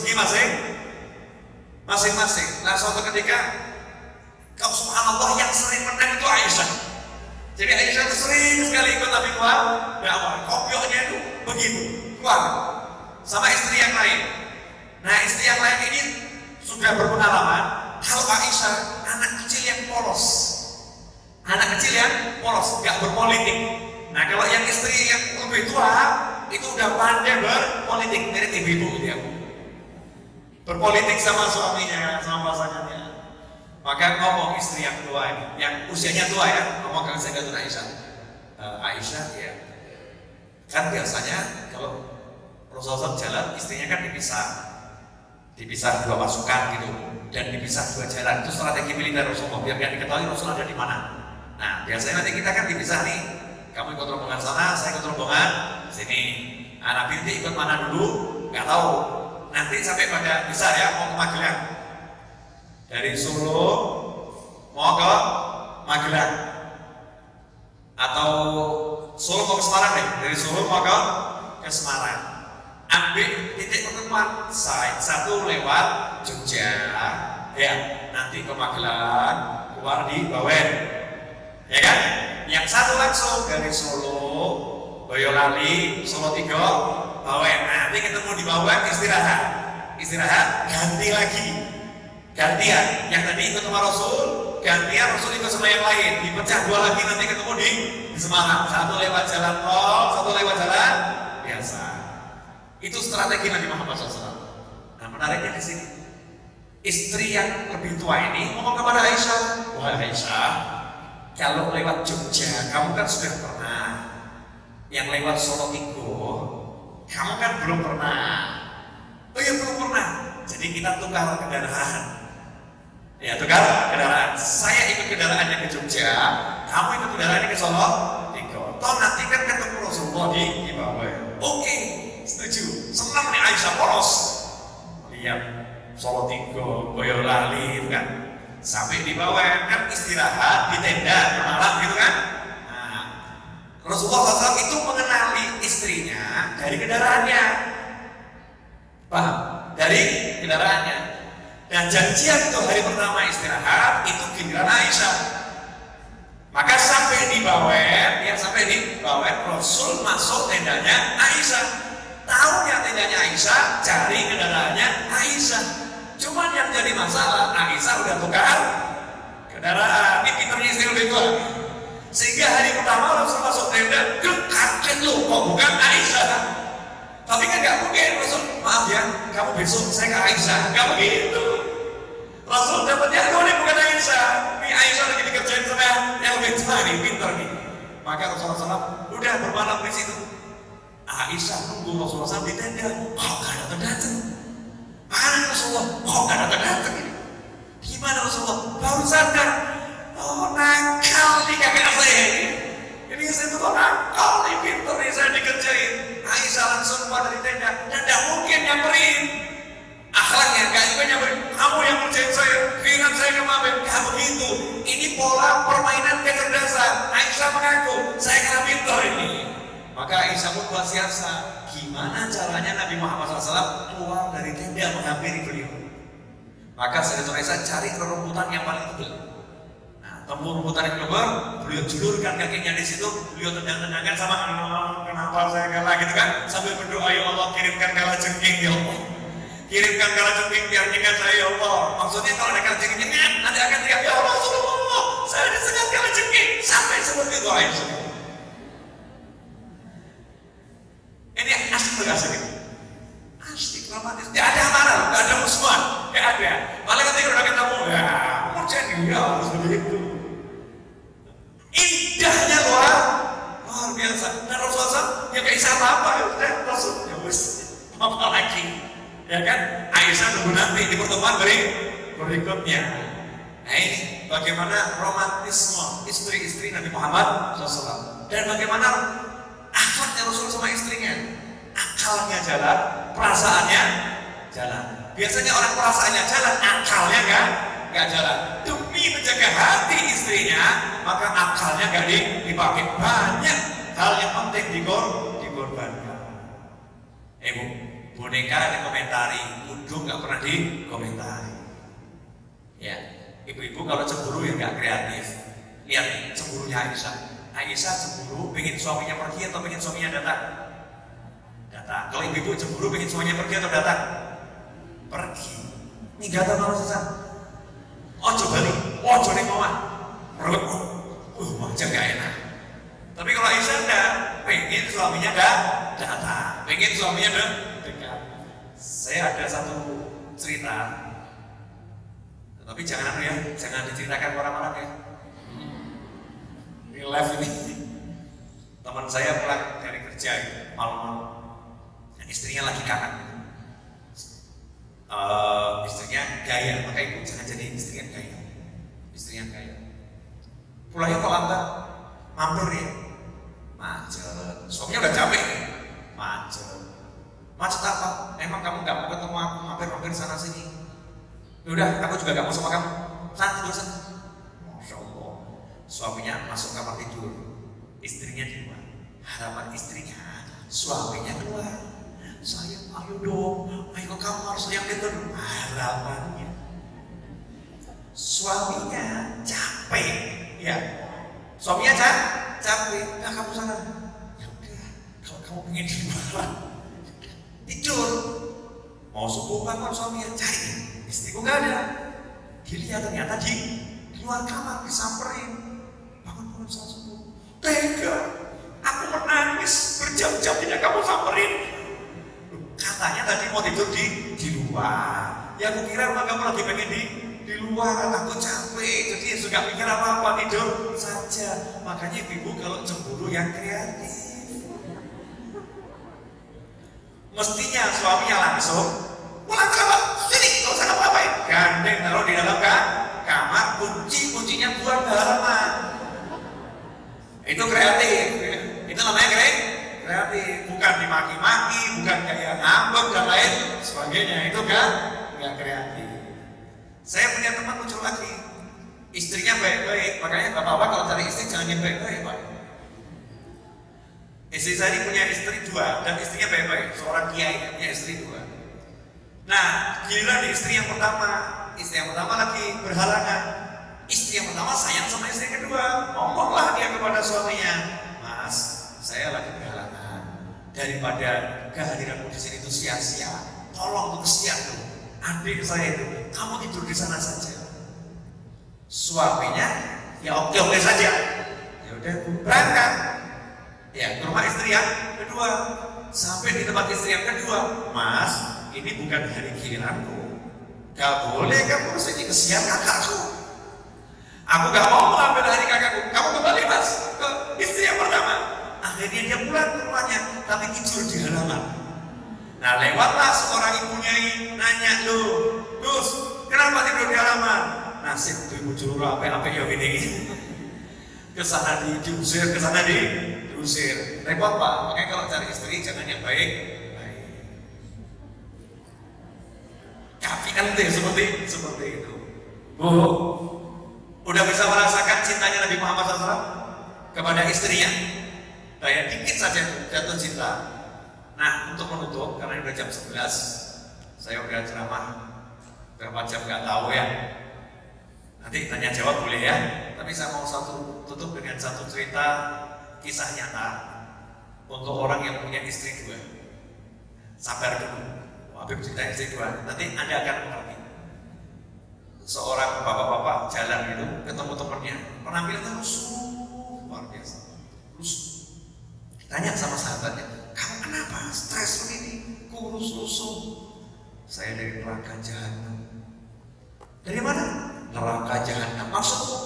Rezeki masing masing-masing. Nah, suatu ketika kau subhanallah yang sering menang itu Aisyah. Jadi Aisyah itu sering sekali ikut Nabi keluar dakwah. Kopioknya itu begitu keluar sama istri yang lain. Nah istri yang lain ini sudah berpengalaman. Kalau Aisyah anak kecil yang polos, anak kecil yang polos, nggak berpolitik. Nah kalau yang istri yang lebih tua itu udah pandai berpolitik dari ibu-ibu dia. Berpolitik sama suaminya, sama pasangannya. Maka ngomong istri yang tua ini, yang usianya tua ya, ngomong ke Sayyidatuna Aisyah. Uh, Aisyah ya, kan biasanya kalau Rasulullah jalan istrinya kan dipisah dipisah dua pasukan gitu dan dipisah dua jalan. Itu strategi militer Rasulullah biar nggak diketahui Rasul ada di mana. Nah, biasanya nanti kita kan dipisah nih. Kamu ikut rombongan sana, saya ikut rombongan sini. Nabi nanti ikut mana dulu? Nggak tahu. Nanti sampai pada bisa ya mau ke Magelang. Dari Solo mau ke Magelang. Atau Solo mau ke Semarang deh. Dari Solo mau ke ke Semarang. Ambil titik pertemuan. Satu lewat Jogja. Ya nanti ke Magelang keluar di Bawen. Ya kan? Yang satu langsung dari Solo Boyolali Solo Tigo Bawen nanti ketemu di Bawen istirahat. Istirahat ganti lagi. Gantian. Yang tadi ikut sama Rasul gantian Rasul ikut sama yang lain. Dipecah dua lagi nanti ketemu di, di Semarang. Satu lewat jalan tol satu lewat jalan biasa. Itu strategi Nabi Muhammad SAW. Nah menariknya di sini, istri yang lebih tua ini ngomong kepada Aisyah, wah Aisyah, kalau lewat Jogja, kamu kan sudah pernah. Yang lewat Solo Tigo, kamu kan belum pernah. Oh iya belum pernah. Jadi kita tukar kendaraan. Ya tukar kendaraan. Saya ikut kendaraannya ke Jogja, kamu ikut kendaraannya ke Solo. Toh nanti kan ketemu Rasulullah di, bawah. Oke, setuju senang nih Aisyah polos lihat Solo Tigo Boyolali kan sampai di bawah kan istirahat di tenda malam gitu kan Rasulullah SAW itu mengenali istrinya dari kendaraannya paham dari kendaraannya dan janjian untuk hari pertama istirahat itu giliran Aisyah maka sampai di bawah, ya sampai di bawah Rasul masuk tendanya Aisyah. Tahunya tendanya Aisyah, cari kendaraannya Aisyah. Cuman yang jadi masalah, Aisyah udah tukar kendaraan. Ini pinternya istri lebih tua. Sehingga hari pertama Rasul masuk tenda, dia kaget kok bukan Aisyah. Tapi kan gak mungkin Rasul, maaf ya, kamu besok saya ke Aisyah. Gak begitu. Rasul dapatnya, oh ini bukan Aisyah. Ini Aisyah lagi dikerjain sama yang lebih tua nih, pinter nih. Maka Rasulullah SAW udah bermalam di situ. Aisyah nunggu Rasulullah SAW di tenda, kok gak datang datang? Mana Rasulullah? Kok gak datang datang? Gimana Rasulullah? Baru sadar, oh nakal kakek saya ini. Saya tuh nakal nih pinter nih saya dikerjain. Aisyah langsung keluar dari tenda dan tidak mungkin nyamperin. Akhlaknya gak juga nyamperin. Kamu yang ngerjain saya, keinginan saya kemarin. Gak begitu. Ini pola permainan kecerdasan. Aisyah mengaku, saya kena pinter ini. Maka Aisyah pun buat siasa, gimana caranya Nabi Muhammad SAW keluar dari tenda menghampiri beliau. Maka Sayyidatuna Aisyah cari rerumputan yang paling tebal. Rumputan yang keluar, beliau julurkan kakinya di situ, beliau tendang-tendangkan sama Allah, kenapa saya kalah gitu kan? Sambil berdoa, ya Allah kirimkan kalah jengking ya Allah. Kirimkan kalah jengking biar nyengat saya ya Allah. Maksudnya kalau ada kalah jengking nyengat, nanti akan teriak, ya Allah, saya disengat kalah jengking. Sampai seperti itu Aisyah. Ini asik tuh asik ini. Asik romantis. Tidak ada marah, tidak ada musuhan, tidak ada. Malah ketika udah ketemu, ya mau jadi ya harus begitu. Indahnya luar luar biasa. Dan Rasulullah SAW, ya kayak siapa apa ya? Udah Rasul ya wis apa lagi? Ya kan? Aisyah nunggu nanti di pertemuan beri berikutnya. Nah ini bagaimana romantisme istri-istri Nabi Muhammad SAW? Dan bagaimana akhlaknya Rasul sama istrinya? Akalnya jalan perasaannya jalan. Biasanya orang perasaannya jalan akalnya kan nggak jalan demi menjaga hati istrinya maka akalnya nggak dipakai banyak hal yang penting digor dikorbankan eh bu boneka dikomentari udung nggak pernah dikomentari ya ibu-ibu kalau cemburu ya nggak kreatif lihat cemburunya Aisyah Aisyah cemburu pengen suaminya pergi atau pengen suaminya datang? Datang. Kalau ibu-ibu cemburu pengen suaminya pergi atau datang? Pergi. Ini gak kalau nih, oh coba nih mama. Mereka, uh, wajah gak enak. Tapi kalau Aisyah enggak, pengen suaminya enggak datang, pengen suaminya enggak dekat. Saya ada satu cerita, tapi jangan ya, jangan diceritakan orang-orang ya. Ini live ini. Teman saya pulang dari kerja malam-malam dan istrinya lagi kangen uh, istrinya gaya, maka ibu jangan jadi istri yang gaya. Istri yang gaya. Pulangnya kok lambat, mampir ya, macet. Suaminya udah capek, macet. Macet apa? Emang kamu gak mau ketemu aku mampir-mampir sana sini? Udah, aku juga gak mau sama kamu. Sana tidur sana. Masya Allah. Suaminya masuk kamar tidur, istrinya di luar. Harapan istrinya, suaminya keluar. Sayang, ayo dong, ayo ke kamar, sayang tidur. Harapannya, suaminya capek, ya. Suaminya capek, capek. Nah kamu sana. Ya udah, kalau kamu pengen di luar, tidur. Mau subuh bangun suaminya cari, istriku nggak ada. Dilihat ternyata di luar kamar disamperin. Bangun bangun subuh. Tega, aku menangis berjam-jam tidak kamu samperin. Katanya tadi mau tidur di di luar. Ya aku kira memang kamu lagi pengen di di luar. Aku capek, jadi suka mikir apa apa tidur saja. Makanya ibu kalau cemburu yang kreatif. Mestinya suaminya langsung pulang kamar sini nggak usah ngapa-ngapain gandeng taruh di dalam kan kamar kunci kuncinya buang ke halaman itu kreatif itu namanya kreatif kreatif bukan dimaki-maki bukan kayak ngambek dan lain sebagainya. Itu kan nggak kreatif. Saya punya teman muncul lagi. Istrinya baik-baik. Makanya bapak-bapak kalau cari istri jangan yang baik-baik pak. Istri saya ini punya istri dua dan istrinya baik-baik, seorang kiai punya istri dua. Nah, giliran istri yang pertama, istri yang pertama lagi berhalangan. Istri yang pertama sayang sama istri kedua, ngomonglah dia kepada suaminya, Mas, saya lagi. Daripada kehadiranmu di sini itu sia-sia, tolong tuh kesian tuh, adik saya itu, kamu tidur di sana saja. Suaminya, ya oke oke saja. Ya udah, berangkat. Ya ke rumah istri yang kedua sampai di tempat istri yang kedua. Mas ini bukan hari giliranku. Gak boleh kamu ke sini kesian kakakku. Aku gak mau mengambil hari kakakku. Kamu kembali mas ke istri yang pertama akhirnya dia pulang ke rumahnya tapi tidur di halaman nah lewatlah seorang ibunya ini nanya lu Gus kenapa tidur di halaman nasib ibu juru apa-apa ya gini ke sana diusir, ke sana diusir. Repot pak, makanya kalau cari istri jangan yang baik. baik. Kaki ente seperti seperti itu. Bu, udah bisa merasakan cintanya Nabi Muhammad SAW kepada istrinya? Kayak dikit saja jatuh cinta. Nah, untuk menutup, karena udah jam 11, saya udah ceramah berapa jam nggak tahu ya. Nanti tanya jawab boleh ya. Tapi saya mau satu tutup dengan satu cerita kisah nyata untuk orang yang punya istri dua. Sabar dulu. Habib cerita istri dua. Nanti anda akan mengerti. Seorang bapak-bapak jalan itu ketemu temannya, penampilannya rusuh luar biasa. Rusuh. Tanya sama sahabatnya, kamu kenapa stres begini? Kurus rusuh. Saya dari neraka jahanam. Dari mana? neraka jahanam maksudmu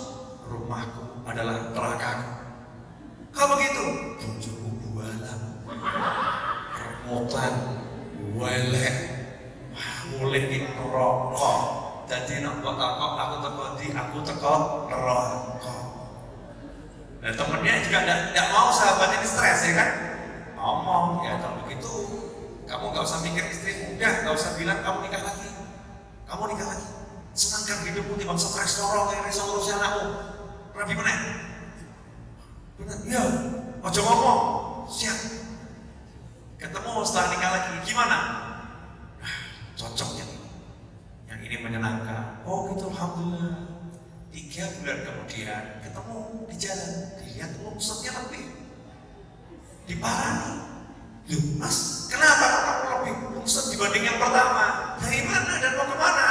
rumahku adalah nerakaku kalau begitu bujuku bualan remotan welek mulai di rokok jadi nak buat aku aku teko di aku teko rokok dan temennya juga tidak mau sahabat ini stres ya kan ngomong ya kalau begitu kamu nggak usah mikir istri muda nggak usah bilang kamu nikah lagi kamu nikah lagi senangkan hidupmu di bangsa stres loro yang iso ngurusi anakmu. Rabi meneh. Benar, iya. Ojo ngomong. Siap. Ketemu setelah nikah lagi, gimana? Nah, cocok yang ini. Yang ini menyenangkan. Oh gitu, Alhamdulillah. Tiga bulan kemudian ketemu di jalan, dilihat lungsutnya lebih. Diparani. Loh, mas, kenapa kamu lebih lungsut dibanding yang pertama? Dari mana dan mau ke mana?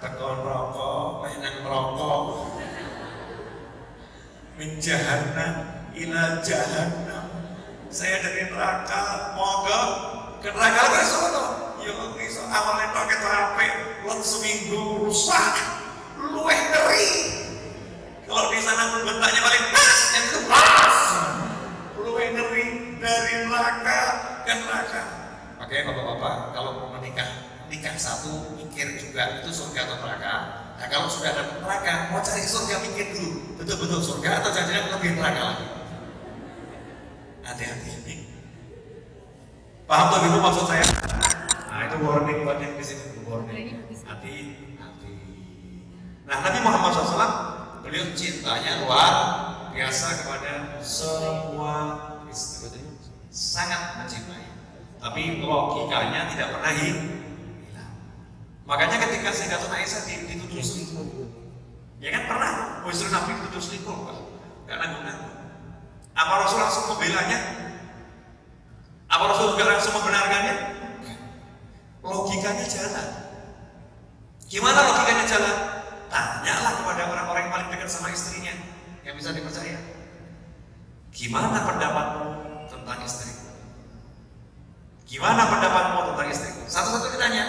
tekon rokok, mainan merokok menjahannam ila jahannam saya dari neraka mau ke ke neraka lagi iso awalnya pakai terapi lot seminggu rusak luweh ngeri kalau di sana bentaknya paling pas yang itu pas luweh ngeri dari neraka ke neraka makanya bapak-bapak kalau mau menikah nikah satu mikir juga itu surga atau neraka. Nah kalau sudah ada neraka, mau cari surga mikir dulu betul-betul surga atau jangan-jangan lebih neraka lagi. Hati-hati. Paham tuh itu maksud saya? Nah itu warning buat yang di sini warning. Hati, hati. Nah Nabi Muhammad SAW beliau cintanya luar biasa kepada semua istri, sangat mencintai. Tapi logikanya tidak pernah hilang. Makanya ketika Sayyidatuna Aisyah dituduh selingkuh, ya kan pernah, oh istri Nabi dituduh selingkuh, Pak. Gak nanggung-nanggung. Apa Rasul langsung membelanya? Apa Rasul juga langsung membenarkannya? Logikanya jalan. Gimana logikanya jalan? Tanyalah kepada orang-orang yang paling dekat sama istrinya yang bisa dipercaya. Gimana pendapatmu tentang istri? Gimana pendapatmu tentang istri? Satu-satu ditanya.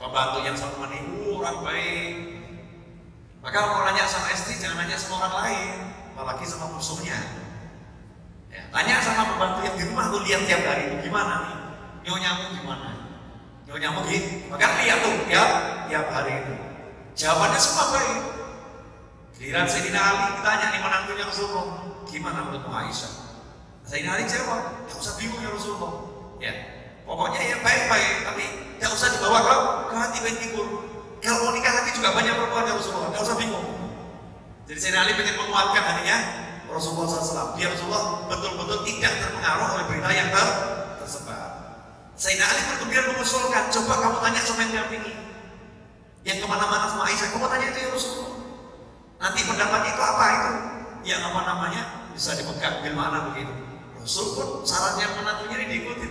Pembantu yang sama menipu orang baik. Maka kalau nanya sama istri jangan nanya sama orang lain, apalagi sama musuhnya. Ya, tanya sama pembantu yang di rumah tuh lihat tiap hari gimana nih? Nyonyamu gimana? Nyonyamu gitu. Maka lihat tuh ya tiap hari itu. Jawabannya semua baik. Giliran Sayyidina Ali ditanya nih menantunya Rasulullah, gimana menurut Aisyah? Sayyidina Ali jawab, tidak usah bingung ya Rasulullah. Ya, pokoknya ya baik-baik, tapi tidak usah dibawa ke, ke hati baik timur. Kalau mau nikah lagi juga banyak perempuan ya Rasulullah, tidak usah bingung. Jadi Sayyidina Ali ingin menguatkan hatinya Rasulullah SAW. Dia Rasulullah betul-betul tidak terpengaruh oleh berita yang ter tersebar. Sayyidina Ali berkemudian mengusulkan, coba kamu tanya sama yang dampingi yang ke mana-mana sama Aisyah, kamu tanya itu ya Rasulullah. Nanti pendapat itu apa itu? Yang apa namanya bisa dipegang bil mana begitu. Rasul pun sarannya menantunya ini diikuti.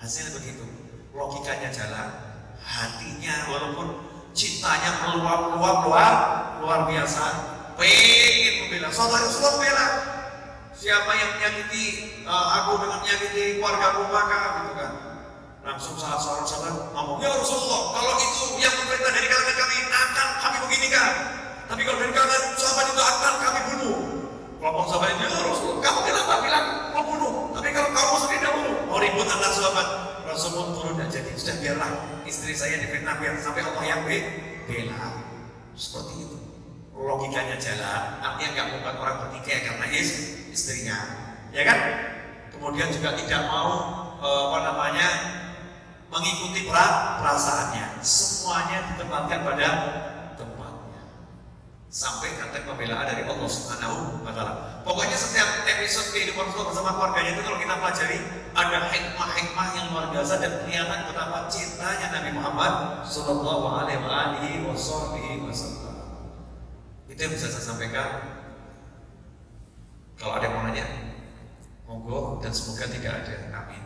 Hasil begitu. Logikanya jalan, hatinya walaupun cintanya meluap-luap luar luar biasa. Pengen membela. Saudara Rasulullah membela. Siapa yang menyakiti uh, aku dengan menyakiti keluarga aku maka gitu kan langsung salah seorang sahabat ngomong. Ya Rasulullah kalau itu yang memerintah dari kalangan kami akan kami beginikan. Tapi kalau dari kalangan sahabat itu akan kami bunuh. Kelompok sahabat itu ya Rasulullah kamu kenapa bilang mau bunuh? Tapi kalau kamu sendiri tidak bunuh mau ribut antar sahabat. Rasulullah turun dan jadi sudah biarlah istri saya difitnah biar sampai Allah yang bela. Seperti itu. Logikanya jalan artinya nggak bukan orang bertiga karena is istrinya. Ya kan? Kemudian juga tidak mau apa namanya mengikuti perasaannya. Semuanya ditempatkan pada tempatnya. Sampai kata pembelaan dari Allah Subhanahu wa taala. Pokoknya setiap episode kehidupan Rasul bersama keluarganya itu kalau kita pelajari ada hikmah-hikmah yang luar biasa dan kelihatan betapa cintanya Nabi Muhammad sallallahu alaihi wasallam. Itu yang bisa saya sampaikan. Kalau ada yang mau nanya, monggo dan semoga tidak ada. Amin.